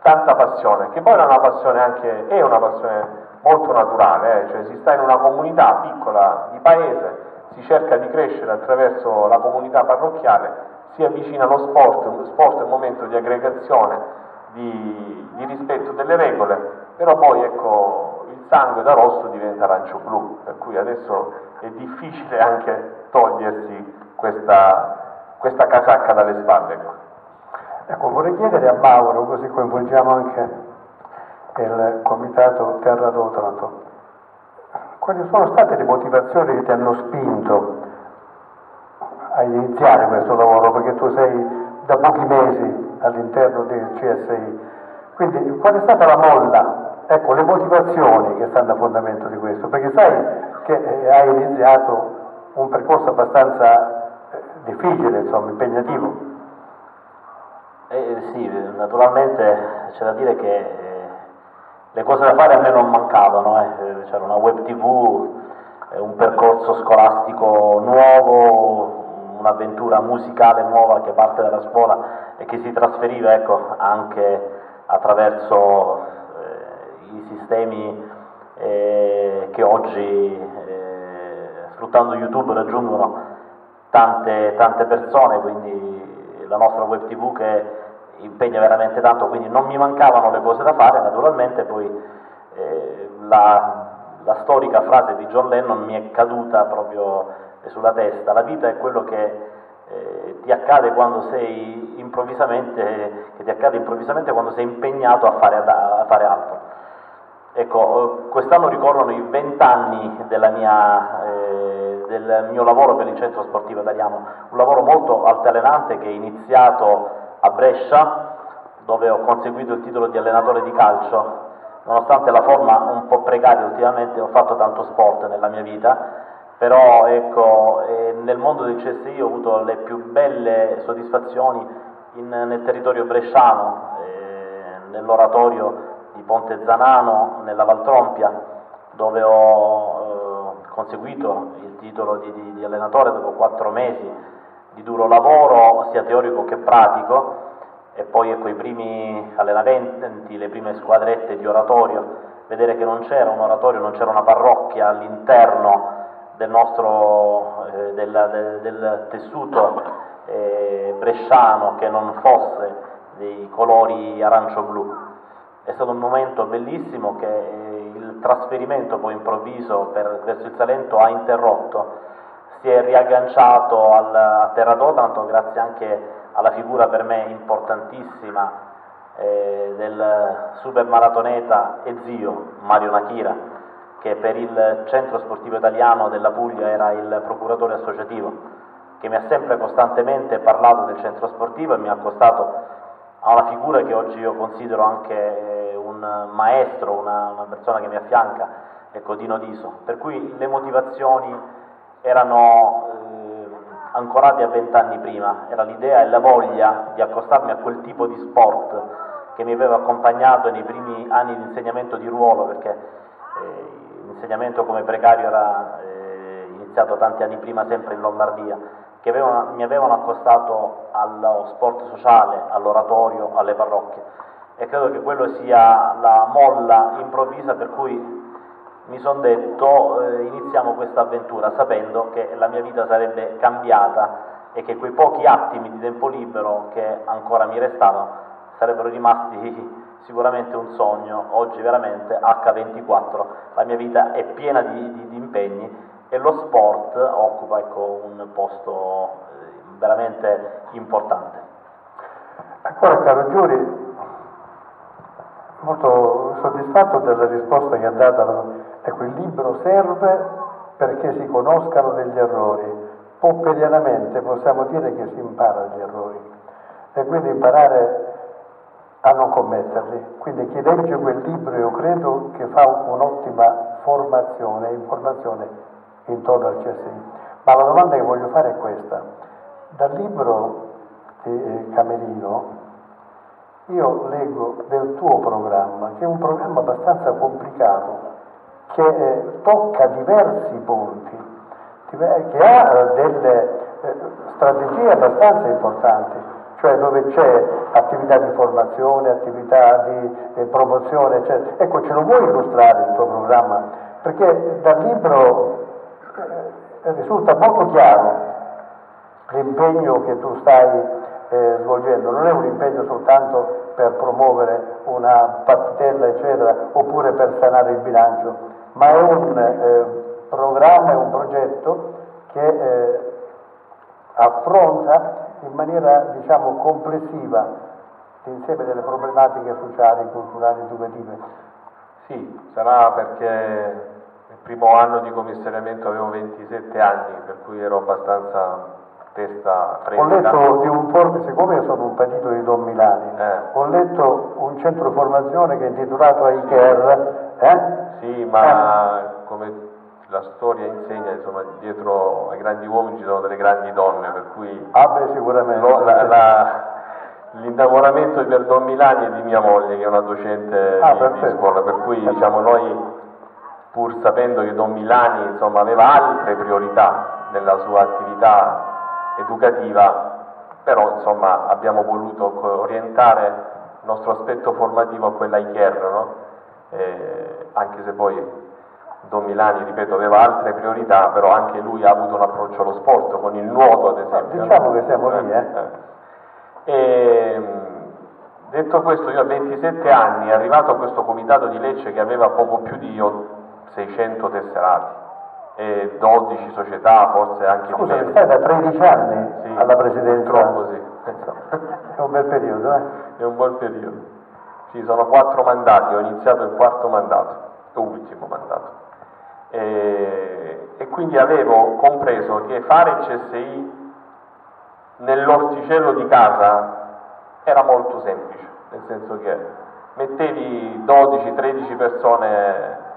tanta passione, che poi era una passione anche, è una passione molto naturale, eh? cioè si sta in una comunità piccola di paese, si cerca di crescere attraverso la comunità parrocchiale, si avvicina allo sport, lo sport è un momento di aggregazione, di, di rispetto delle regole, però poi ecco, il sangue da rosso diventa arancio-blu, per cui adesso è difficile anche togliersi questa, questa casacca dalle spalle. Ecco. vorrei chiedere a Mauro, così coinvolgiamo anche il Comitato Terra d'Otranto, quali sono state le motivazioni che ti hanno spinto a iniziare questo lavoro? Perché tu sei da pochi mesi all'interno del CSI, quindi qual è stata la molla? Ecco, le motivazioni che stanno a fondamento di questo, perché sai che eh, hai iniziato un percorso abbastanza eh, difficile, insomma, impegnativo. Eh, sì, naturalmente c'è da dire che eh, le cose da fare a me non mancavano, eh. c'era una web tv, eh, un percorso scolastico nuovo, un'avventura musicale nuova che parte dalla scuola e che si trasferiva ecco, anche attraverso eh, i sistemi eh, che oggi sfruttando YouTube raggiungono tante, tante persone, quindi la nostra web tv che impegna veramente tanto, quindi non mi mancavano le cose da fare, naturalmente poi eh, la, la, storica frase di John Lennon mi è caduta proprio sulla testa, la vita è quello che eh, ti accade quando sei improvvisamente, che ti accade improvvisamente quando sei impegnato a fare, a fare altro. Ecco, quest'anno ricorrono i vent'anni eh, del mio lavoro per il centro sportivo italiano, un lavoro molto altalenante che è iniziato a Brescia, dove ho conseguito il titolo di allenatore di calcio. Nonostante la forma un po' precaria ultimamente, ho fatto tanto sport nella mia vita, però ecco, eh, nel mondo del CSI ho avuto le più belle soddisfazioni in, nel territorio bresciano, eh, nell'oratorio di Ponte Zanano nella Valtrompia dove ho eh, conseguito il titolo di, di, di, allenatore dopo quattro mesi di duro lavoro sia teorico che pratico e poi ecco i primi allenamenti, le prime squadrette di oratorio, vedere che non c'era un oratorio, non c'era una parrocchia all'interno del nostro eh, del, del, del, tessuto eh, bresciano che non fosse dei colori arancio-blu è stato un momento bellissimo che eh, il trasferimento poi improvviso per, verso il Salento ha interrotto, si è riagganciato al, a Terra d'Otranto grazie anche alla figura per me importantissima eh, del super maratoneta e zio Mario Nakira, che per il centro sportivo italiano della Puglia era il procuratore associativo, che mi ha sempre costantemente parlato del centro sportivo e mi ha accostato a una figura che oggi io considero anche un maestro, una, una persona che mi affianca, ecco Dino Diso, per cui le motivazioni erano eh, ancorate a vent'anni prima, era l'idea e la voglia di accostarmi a quel tipo di sport che mi aveva accompagnato nei primi anni di insegnamento di ruolo, perché eh, l'insegnamento come precario era eh, iniziato tanti anni prima sempre in Lombardia che avevano, mi avevano accostato allo sport sociale, all'oratorio, alle parrocchie. E credo che quello sia la molla improvvisa per cui mi sono detto eh, iniziamo questa avventura sapendo che la mia vita sarebbe cambiata e che quei pochi attimi di tempo libero che ancora mi restavano sarebbero rimasti sicuramente un sogno, oggi veramente H24, la mia vita è piena di, di, di impegni e lo sport occupa ecco, un posto eh, veramente importante. Ancora caro Giuri, molto soddisfatto della risposta che ha dato. Ecco, il libro serve perché si conoscano degli errori. Popperianamente possiamo dire che si impara dagli errori e quindi imparare a non commetterli. Quindi chi legge quel libro io credo che fa un'ottima formazione, informazione intorno al CSI. Ma la domanda che voglio fare è questa. Dal libro di eh, Camerino io leggo del tuo programma, che è un programma abbastanza complicato, che eh, tocca diversi punti, che ha eh, delle eh, strategie abbastanza importanti, cioè dove c'è attività di formazione, attività di eh, promozione, eccetera. Ecco, ce lo vuoi illustrare il tuo programma? Perché dal libro eh, risulta molto chiaro l'impegno che tu stai eh, svolgendo, non è un impegno soltanto per promuovere una partitella, eccetera, oppure per sanare il bilancio, ma è un eh, programma, è un progetto che eh, affronta in maniera diciamo, complessiva l'insieme delle problematiche sociali, culturali, educative. Sì, sarà perché primo anno di commissariamento avevo 27 anni, per cui ero abbastanza testa fresca. Ho letto di un forum, siccome sono un partito di Don Milani, Eh. ho letto un centro formazione che è intitolato ICARE, eh? Sì, ma come la storia insegna, insomma, dietro ai grandi uomini ci sono delle grandi donne, per cui Ah beh, sicuramente. lo- la- la- l'innamoramento per Don Milani è di mia moglie, che è una docente Ah, di- di, scuola, per cui diciamo noi, pur sapendo che Don Milani insomma, aveva altre priorità nella sua attività educativa, però insomma, abbiamo voluto orientare il nostro aspetto formativo a quella ICHER, no? Eh, anche se poi Don Milani, ripeto, aveva altre priorità, però anche lui ha avuto un approccio allo sport, con il nuoto ad esempio. diciamo no? che siamo lì, eh. E, mh, detto questo, io a 27 anni, arrivato a questo comitato di Lecce che aveva poco più di 600 tesserati e 12 società, forse anche Scusa, di meno. stai da 13 anni Sì, alla presidenza. Purtroppo sì. È un bel periodo, eh? È un buon periodo. Ci sono quattro mandati, ho iniziato il quarto mandato, l'ultimo mandato. E, e quindi avevo compreso che fare il CSI nell'orticello di casa era molto semplice, nel senso che mettevi 12-13 persone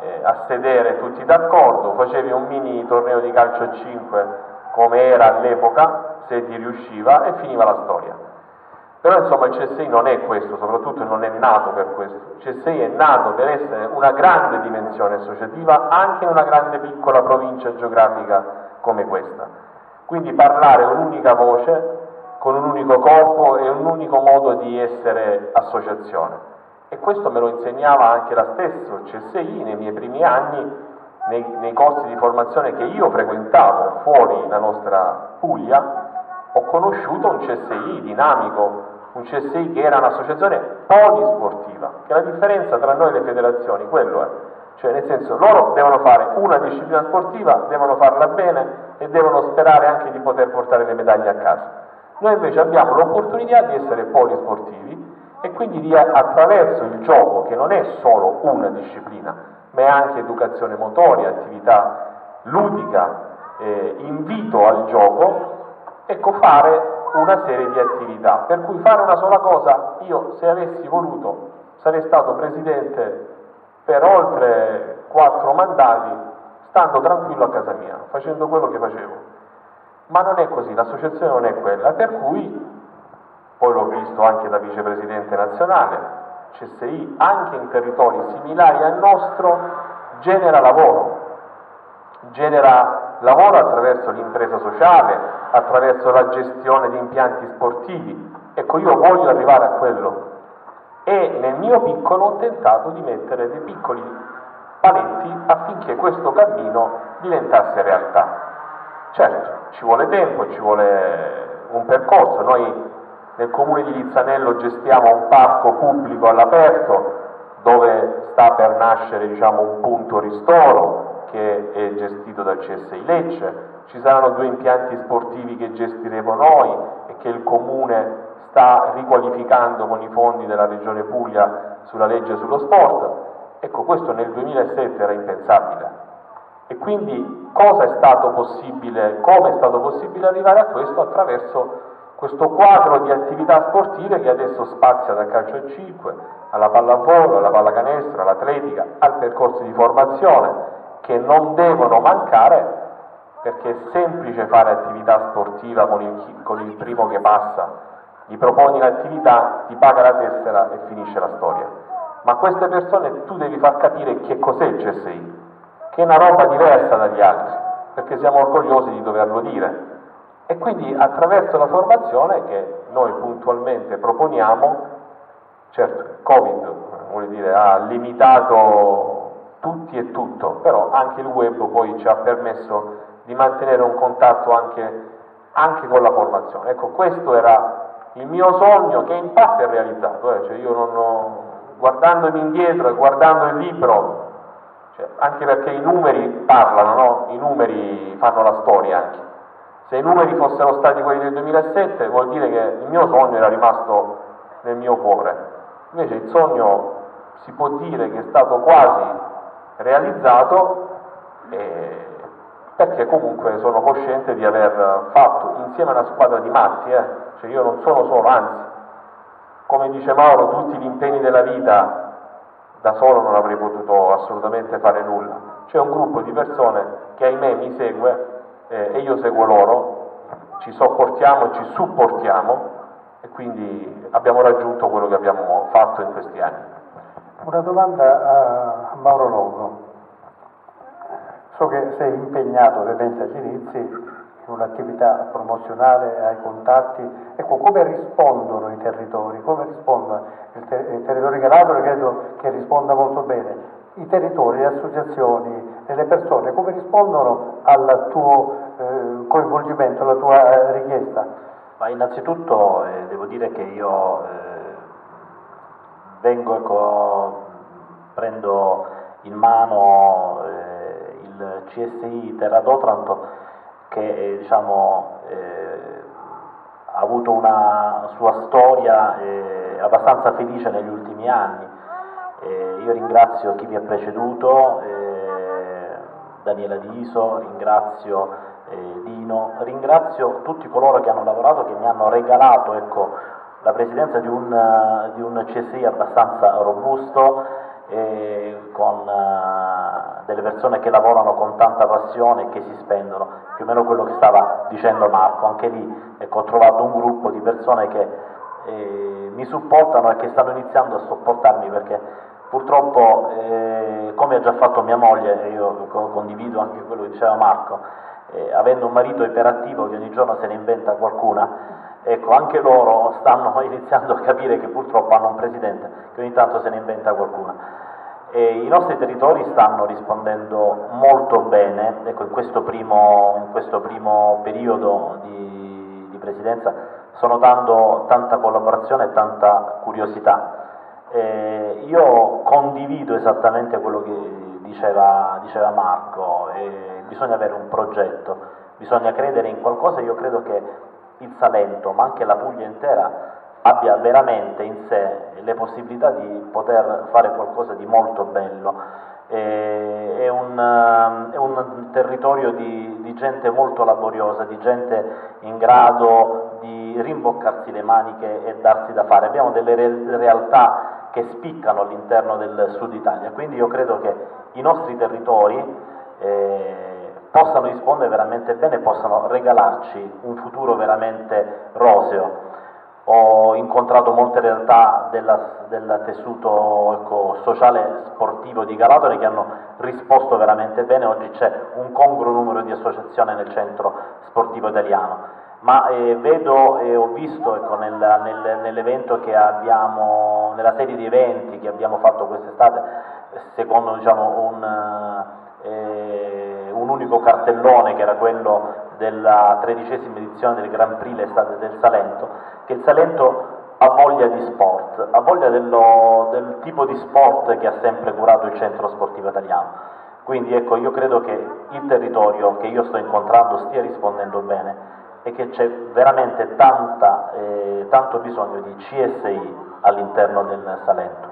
eh, a sedere tutti d'accordo, facevi un mini torneo di calcio a 5 come era all'epoca, se ti riusciva, e finiva la storia. Però insomma il CSI non è questo, soprattutto non è nato per questo. Il CSI è nato per essere una grande dimensione associativa anche in una grande piccola provincia geografica come questa. Quindi parlare un'unica voce, con un unico corpo e un unico modo di essere associazione. E questo me lo insegnava anche la stessa CSI nei miei primi anni, nei, nei corsi di formazione che io frequentavo fuori la nostra Puglia, ho conosciuto un CSI dinamico, un CSI che era un'associazione polisportiva, che la differenza tra noi e le federazioni, quello è, cioè nel senso loro devono fare una disciplina sportiva, devono farla bene e devono sperare anche di poter portare le medaglie a casa. Noi invece abbiamo l'opportunità di essere polisportivi e quindi di attraverso il gioco, che non è solo una disciplina, ma è anche educazione motoria, attività ludica, eh, invito al gioco, ecco fare una serie di attività. Per cui fare una sola cosa, io se avessi voluto sarei stato presidente per oltre quattro mandati, stando tranquillo a casa mia, facendo quello che facevo. Ma non è così, l'associazione non è quella, per cui poi l'ho visto anche da vicepresidente nazionale, CSI anche in territori similari al nostro genera lavoro, genera lavoro attraverso l'impresa sociale, attraverso la gestione di impianti sportivi. Ecco, io voglio arrivare a quello e nel mio piccolo ho tentato di mettere dei piccoli paletti affinché questo cammino diventasse realtà. Certo, ci vuole tempo, ci vuole un percorso. Noi nel comune di Lizzanello gestiamo un parco pubblico all'aperto dove sta per nascere diciamo, un punto ristoro che è gestito dal CSI Lecce. Ci saranno due impianti sportivi che gestiremo noi e che il comune sta riqualificando con i fondi della Regione Puglia sulla legge sullo sport. Ecco, questo nel 2007 era impensabile. E quindi cosa è stato possibile, come è stato possibile arrivare a questo? Attraverso questo quadro di attività sportive che adesso spazia dal calcio a 5 alla pallavolo, alla pallacanestro, all'atletica, al percorso di formazione che non devono mancare perché è semplice fare attività sportiva con il, con il primo che passa, gli proponi l'attività, ti paga la tessera e finisce la storia. Ma queste persone tu devi far capire che cos'è il CSI, che è una roba diversa dagli altri, perché siamo orgogliosi di doverlo dire. E quindi attraverso la formazione che noi puntualmente proponiamo, certo il Covid dire, ha limitato tutti e tutto, però anche il web poi ci ha permesso di mantenere un contatto anche, anche con la formazione. Ecco, questo era il mio sogno che in parte è realizzato, eh, cioè io non ho, guardandomi indietro e guardando il libro, cioè, anche perché i numeri parlano, no? i numeri fanno la storia anche. Se i numeri fossero stati quelli del 2007 vuol dire che il mio sogno era rimasto nel mio cuore. Invece il sogno si può dire che è stato quasi realizzato eh, perché comunque sono cosciente di aver fatto insieme a una squadra di matti, eh, cioè io non sono solo, anzi, come dice Mauro, tutti gli impegni della vita da solo non avrei potuto assolutamente fare nulla. C'è un gruppo di persone che ahimè mi segue eh, e io seguo loro, ci sopportiamo e ci supportiamo e quindi abbiamo raggiunto quello che abbiamo fatto in questi anni. Una domanda a Mauro Longo. So che sei impegnato ovviamente agli inizi in un'attività promozionale, ai contatti. Ecco, come rispondono i territori? Come rispondono il, ter- il territorio Calabro? Credo che risponda molto bene. I territori, le associazioni e le persone come rispondono al tuo eh, coinvolgimento, alla tua eh, richiesta? Ma innanzitutto eh, devo dire che io eh, vengo, ecco, prendo in mano eh, il CSI Terra d'Otranto che eh, diciamo, ha avuto una sua storia abbastanza felice negli ultimi anni. Eh, io ringrazio chi mi ha preceduto, eh, Daniela Diso, ringrazio Dino, ringrazio tutti coloro che hanno lavorato, che mi hanno regalato ecco, la presidenza di un, eh, di un CSI abbastanza robusto, eh, con uh, delle persone che lavorano con tanta passione e che si spendono, più o meno quello che stava dicendo Marco, anche lì ecco, ho trovato un gruppo di persone che eh, mi supportano e che stanno iniziando a sopportarmi perché purtroppo, eh, come ha già fatto mia moglie, e io condivido anche quello che diceva Marco, eh, avendo un marito iperattivo che ogni giorno se ne inventa qualcuna, ecco, anche loro stanno iniziando a capire che purtroppo hanno un presidente che ogni tanto se ne inventa qualcuna. E I nostri territori stanno rispondendo molto bene, ecco, in, questo primo, in questo primo periodo di, di, presidenza sto notando tanta collaborazione e tanta curiosità. Eh, io condivido esattamente quello che diceva, diceva Marco, eh, bisogna avere un progetto, bisogna credere in qualcosa, io credo che il Salento, ma anche la Puglia intera, abbia veramente in sé le possibilità di poter fare qualcosa di molto bello. È un, è un territorio di, di, gente molto laboriosa, di gente in grado di rimboccarsi le maniche e darsi da fare. Abbiamo delle realtà che spiccano all'interno del sud Italia, quindi io credo che i nostri territori eh, possano rispondere veramente bene possano regalarci un futuro veramente roseo. Ho incontrato molte realtà del tessuto ecco, sociale sportivo di Galatone che hanno risposto veramente bene, oggi c'è un congruo numero di associazioni nel centro sportivo italiano ma eh, vedo e ho visto ecco, nel, nel, nell'evento che abbiamo, nella serie di eventi che abbiamo fatto quest'estate, secondo diciamo, un, eh, un unico cartellone che era quello della tredicesima edizione del Grand Prix l'estate del Salento, che il Salento ha voglia di sport, ha voglia dello, del tipo di sport che ha sempre curato il centro sportivo italiano. Quindi ecco, io credo che il territorio che io sto incontrando stia rispondendo bene e che c'è veramente tanta, eh, tanto bisogno di CSI all'interno del Salento.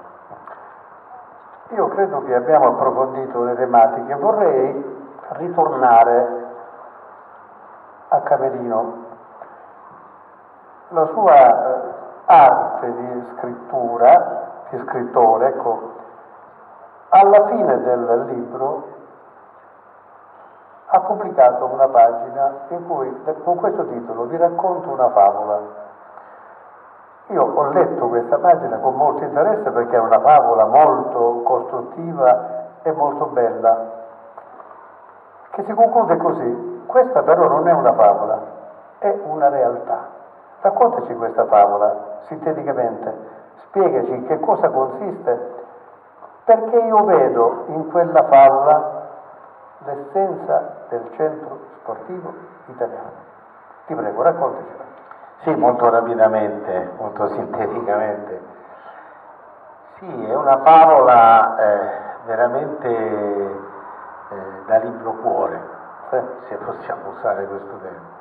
Io credo che abbiamo approfondito le tematiche, vorrei ritornare a Camerino. La sua eh, arte di scrittura, di scrittore, ecco, alla fine del libro ha pubblicato una pagina in cui con questo titolo vi racconto una favola io ho letto questa pagina con molto interesse perché è una favola molto costruttiva e molto bella, che si conclude così. Questa però non è una favola, è una realtà. Raccontaci questa favola sinteticamente, spiegaci in che cosa consiste, perché io vedo in quella favola l'essenza del centro sportivo italiano. Ti prego, raccontacela. Sì, molto rapidamente, molto sinteticamente. Sì, è una favola eh, veramente eh, da libro cuore, se possiamo usare questo termine.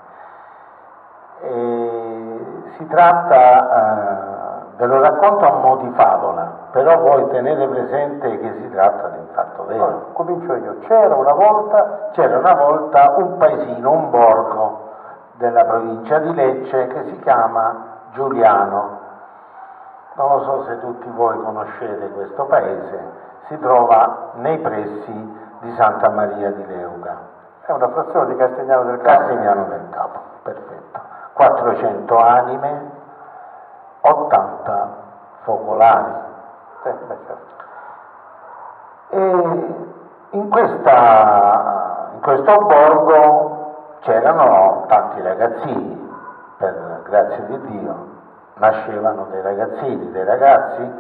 Si tratta, eh, ve lo racconto a mo' di favola, però voi tenete presente che si tratta di un fatto vero. Allora, comincio io. C'era una volta, C'era una volta un paesino, un borgo della provincia di Lecce che si chiama Giuliano. Non lo so se tutti voi conoscete questo paese, si trova nei pressi di Santa Maria di Leuca, è una frazione di Castigliano del Capo. Castigliano del Capo, perfetto. 400 anime, 80 focolari. Certo. E in, questa, in questo borgo c'erano tanti ragazzini, per grazia di Dio, nascevano dei ragazzini, dei ragazzi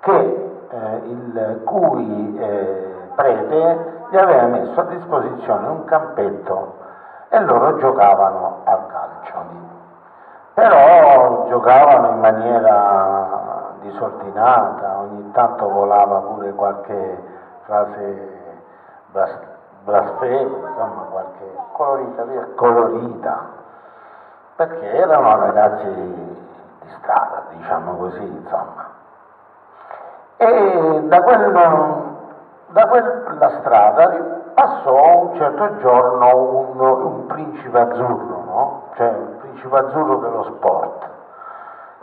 che eh, il cui eh, prete gli aveva messo a disposizione un campetto e loro giocavano al calcio. Però giocavano in maniera disordinata, ogni tanto volava pure qualche frase blas- blasfema, insomma qualche Colorita, via. colorita, perché erano ragazzi di strada, diciamo così, insomma. E da, quel- da quella strada passò un certo giorno un, un principe azzurro, no? Cioè principe azzurro dello sport,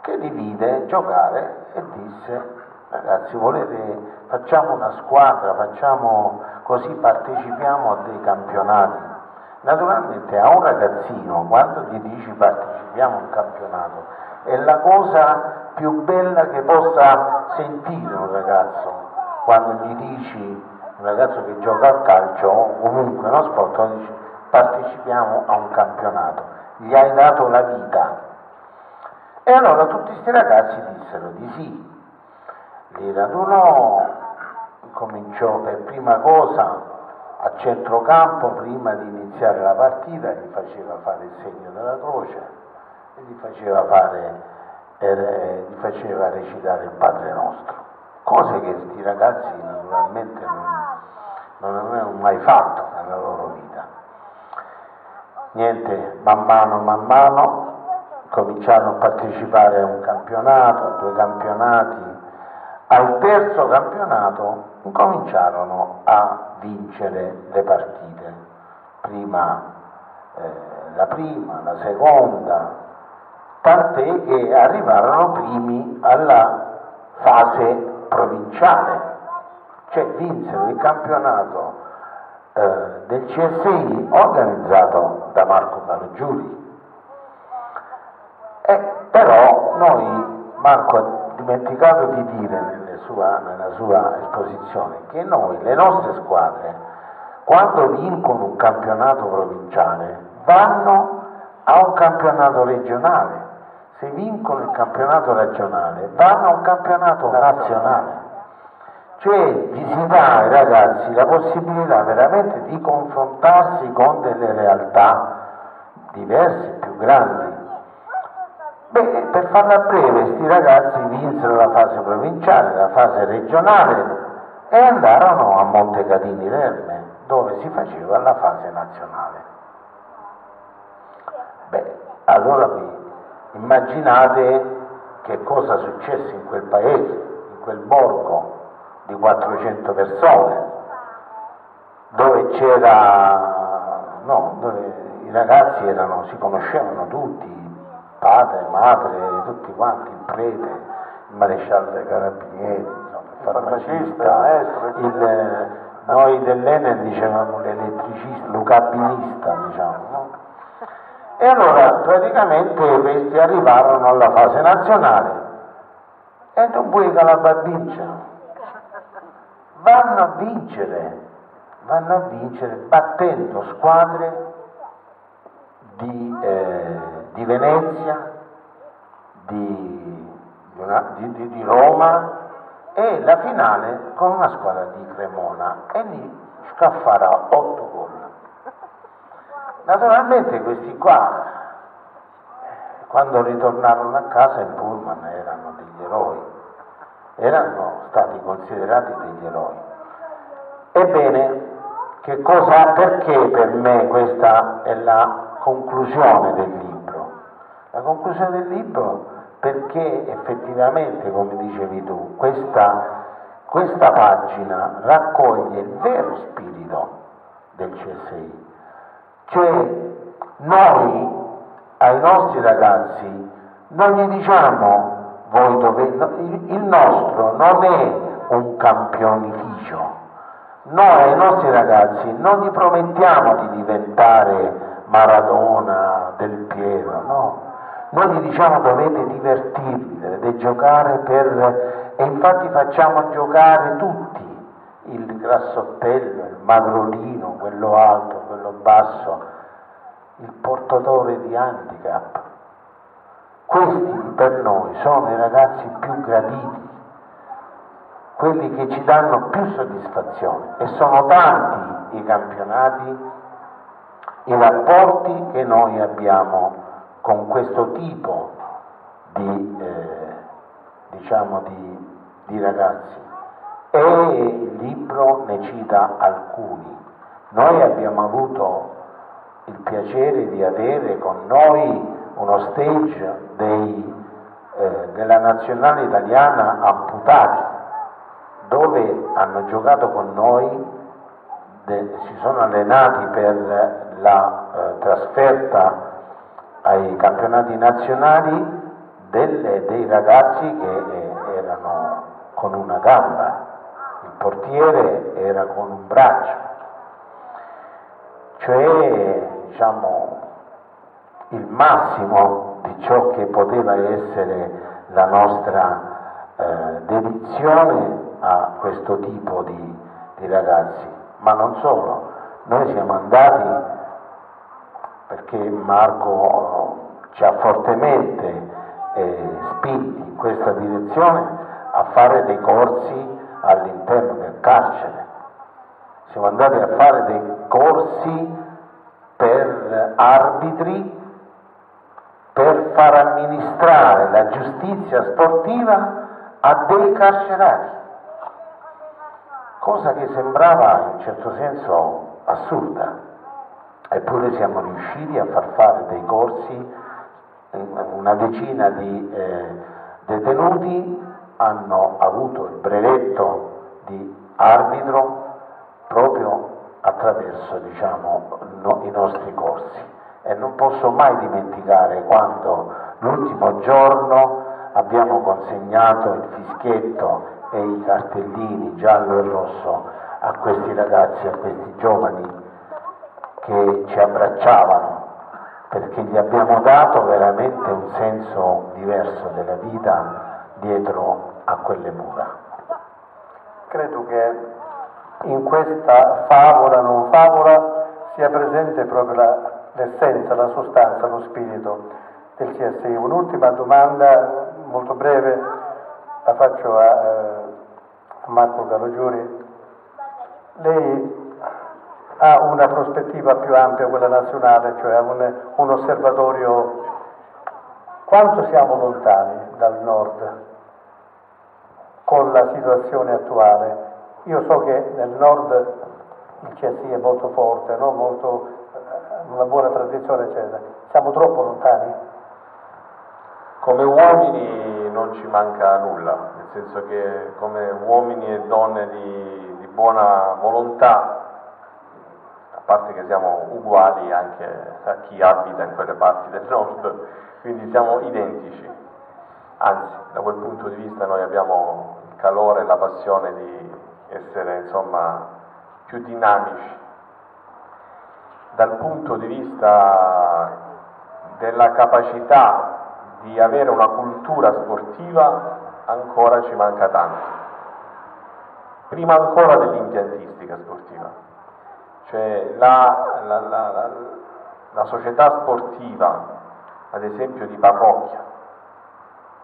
che li vide giocare e disse, ragazzi volete, facciamo una squadra, facciamo così partecipiamo a dei campionati. Naturalmente a un ragazzino, quando gli dici partecipiamo a un campionato, è la cosa più bella che possa sentire un ragazzo, quando gli dici, un ragazzo che gioca al calcio o comunque uno sport, dici partecipiamo a un campionato, gli hai dato la vita. E allora tutti questi ragazzi dissero di sì, li radunò, cominciò per prima cosa a centrocampo, prima di iniziare la partita, gli faceva fare il segno della croce e gli faceva, fare, eh, gli faceva recitare il Padre Nostro, cose che questi ragazzi naturalmente non, non avevano mai fatto nella loro vita. Niente, man mano, man mano cominciarono a partecipare a un campionato, a due campionati, al terzo campionato incominciarono a vincere le partite, prima eh, la prima, la seconda, tant'è che arrivarono primi alla fase provinciale, cioè vinsero il campionato eh, del CSI organizzato da Marco Calogiuri. E però noi, Marco ha dimenticato di dire sua- nella sua esposizione che noi, le nostre squadre, quando vincono un campionato provinciale, vanno a un campionato regionale. Se vincono il campionato regionale, vanno a un campionato nazionale. Cioè gli si dà ai ragazzi la possibilità veramente di confrontarsi con delle realtà diverse, più grandi. Beh, per farla breve, questi ragazzi vinsero la fase provinciale, la fase regionale e andarono a Montecatini d'Erme, dove si faceva la fase nazionale. Beh, allora vi immaginate che cosa successe in quel paese, in quel borgo di 400 persone, dove c'era, no, dove i ragazzi erano, si conoscevano tutti, padre, madre, tutti quanti, il prete, il maresciallo dei carabinieri, insomma, il farmacista, il, eh, noi dell'Enel dicevamo l'elettricista, lucabilista, diciamo, no? E allora praticamente questi arrivarono alla fase nazionale e che la vincere. Vanno a vincere, vanno a vincere battendo squadre di, eh, di Venezia, di, di di Roma e la finale con una squadra di Cremona e lì scaffarà 8 gol. Naturalmente questi qua, quando ritornarono a casa in Pullman erano degli eroi, erano stati considerati degli eroi. Ebbene, che cosa, perché per me questa è la conclusione del libro? La conclusione del libro perché effettivamente, come dicevi tu, questa, questa pagina raccoglie il vero spirito del CSI, cioè noi ai nostri ragazzi non gli diciamo voi dovete, il nostro non è un campionificio, noi ai nostri ragazzi non gli promettiamo di diventare Maradona, Del Piero, no, noi gli diciamo dovete divertirvi, dovete giocare per... e infatti facciamo giocare tutti, il grassottello, il magrolino, quello alto, quello basso, il portatore di handicap. Questi per noi sono i ragazzi più graditi, quelli che ci danno più soddisfazione e sono tanti i campionati, i rapporti che noi abbiamo con questo tipo di, eh, diciamo di, di ragazzi e il libro ne cita alcuni. Noi abbiamo avuto il piacere di avere con noi uno stage dei, eh, della nazionale italiana amputati, dove hanno giocato con noi, de, si sono allenati per la eh, trasferta ai campionati nazionali delle, dei ragazzi che eh, erano con una gamba, il portiere era con un braccio, cioè diciamo, il massimo di ciò che poteva essere la nostra eh, dedizione a questo tipo di, di ragazzi, ma non solo, noi siamo andati perché Marco ci ha fortemente eh, spinti in questa direzione a fare dei corsi all'interno del carcere. Siamo andati a fare dei corsi per arbitri far amministrare la giustizia sportiva a dei carcerati, cosa che sembrava in un certo senso assurda. Eppure siamo riusciti a far fare dei corsi, una decina di eh, detenuti hanno avuto il brevetto di arbitro proprio attraverso diciamo, no, i nostri corsi. E non posso mai dimenticare quando l'ultimo giorno abbiamo consegnato il fischietto e i cartellini giallo e rosso a questi ragazzi, a questi giovani che ci abbracciavano, perché gli abbiamo dato veramente un senso diverso della vita dietro a quelle mura. Credo che in questa favola, non favola, sia presente proprio la, l'essenza, la sostanza, lo spirito del CSI. Un'ultima domanda molto breve la faccio a, eh, a Marco Calogiuri. Lei ha una prospettiva più ampia, quella nazionale, cioè un, un osservatorio. Quanto siamo lontani dal nord con la situazione attuale? Io so che nel nord il CSI è molto forte, no? molto, una buona tradizione, eccetera. Siamo troppo lontani? Come uomini non ci manca nulla, nel senso che come uomini e donne di, di buona volontà parte che siamo uguali anche a chi abita in quelle parti del nord, quindi siamo identici. Anzi, da quel punto di vista noi abbiamo il calore e la passione di essere insomma più dinamici. Dal punto di vista della capacità di avere una cultura sportiva ancora ci manca tanto, prima ancora dell'impiantistica sportiva. Cioè la, la, la, la società sportiva, ad esempio di parrocchia,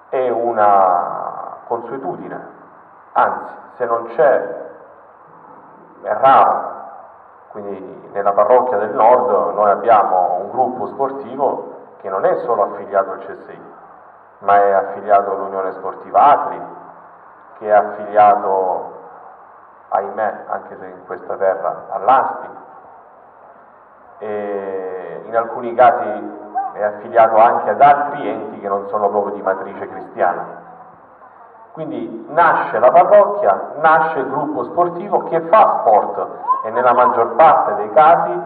è una consuetudine, anzi se non c'è è raro, quindi nella parrocchia del nord noi abbiamo un gruppo sportivo che non è solo affiliato al CSI, ma è affiliato all'Unione Sportiva Atri, che è affiliato, ahimè, anche se in questa terra, all'ASPI, e in alcuni casi è affiliato anche ad altri enti che non sono proprio di matrice cristiana. Quindi nasce la parrocchia, nasce il gruppo sportivo che fa sport e nella maggior parte dei casi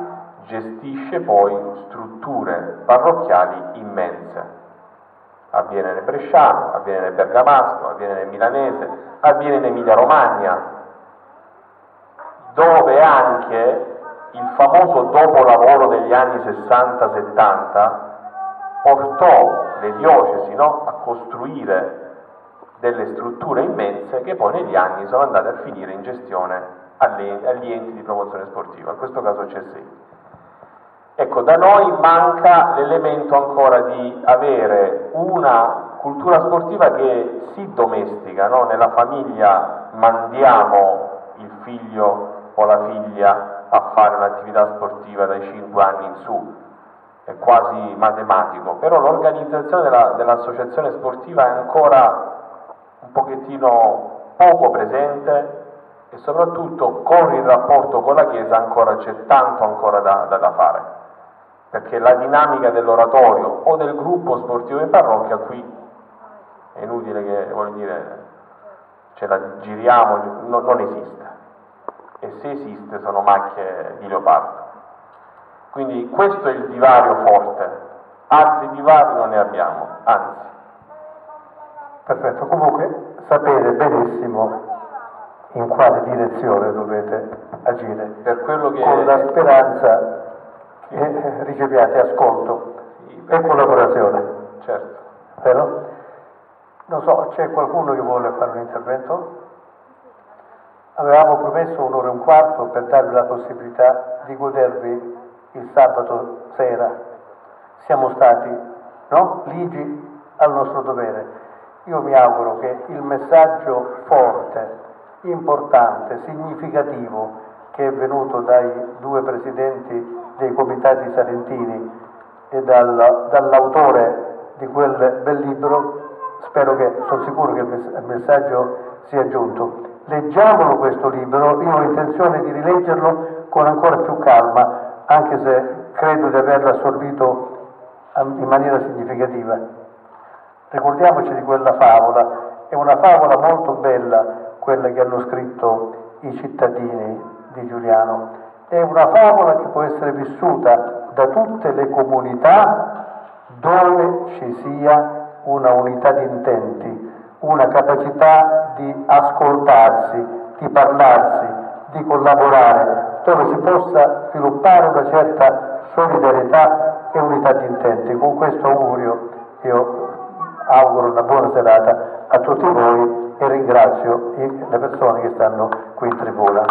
gestisce poi strutture parrocchiali immense. Avviene nel Bresciano, avviene nel Bergamasco, avviene nel Milanese, avviene in Emilia Romagna, dove anche il famoso dopolavoro degli anni 60-70 portò le diocesi no, a costruire delle strutture immense che poi negli anni sono andate a finire in gestione agli enti di promozione sportiva, in questo caso CSI. Ecco, da noi manca l'elemento ancora di avere una cultura sportiva che si domestica, no? nella famiglia mandiamo il figlio o la figlia a fare un'attività sportiva dai 5 anni in su, è quasi matematico, però l'organizzazione della, dell'associazione sportiva è ancora un pochettino poco presente e soprattutto con il rapporto con la Chiesa ancora c'è tanto ancora da, da, da fare, perché la dinamica dell'oratorio o del gruppo sportivo in parrocchia qui è inutile che, voglio dire, ce la giriamo, no, non esiste e se esiste sono macchie di leopardo. Quindi questo è il divario forte, altri divari non ne abbiamo, anzi. Perfetto, comunque sapete benissimo in quale direzione dovete agire, con la speranza che riceviate ascolto sì, e collaborazione. Certo. Vero? Non so, c'è qualcuno che vuole fare un intervento? Avevamo promesso un'ora e un quarto per darvi la possibilità di godervi il sabato sera. Siamo stati no? ligi al nostro dovere. Io mi auguro che il messaggio forte, importante, significativo che è venuto dai due presidenti dei comitati salentini e dal, dall'autore di quel bel libro, spero che, sono sicuro che il messaggio sia giunto. Leggiamolo questo libro, io ho intenzione di rileggerlo con ancora più calma, anche se credo di averlo assorbito in maniera significativa. Ricordiamoci di quella favola, è una favola molto bella quella che hanno scritto i cittadini di Giuliano, è una favola che può essere vissuta da tutte le comunità dove ci sia una unità di intenti, una capacità di ascoltarsi, di parlarsi, di collaborare, dove si possa sviluppare una certa solidarietà e unità di intenti. Con questo augurio io auguro una buona serata a tutti voi e ringrazio le persone che stanno qui in tribuna.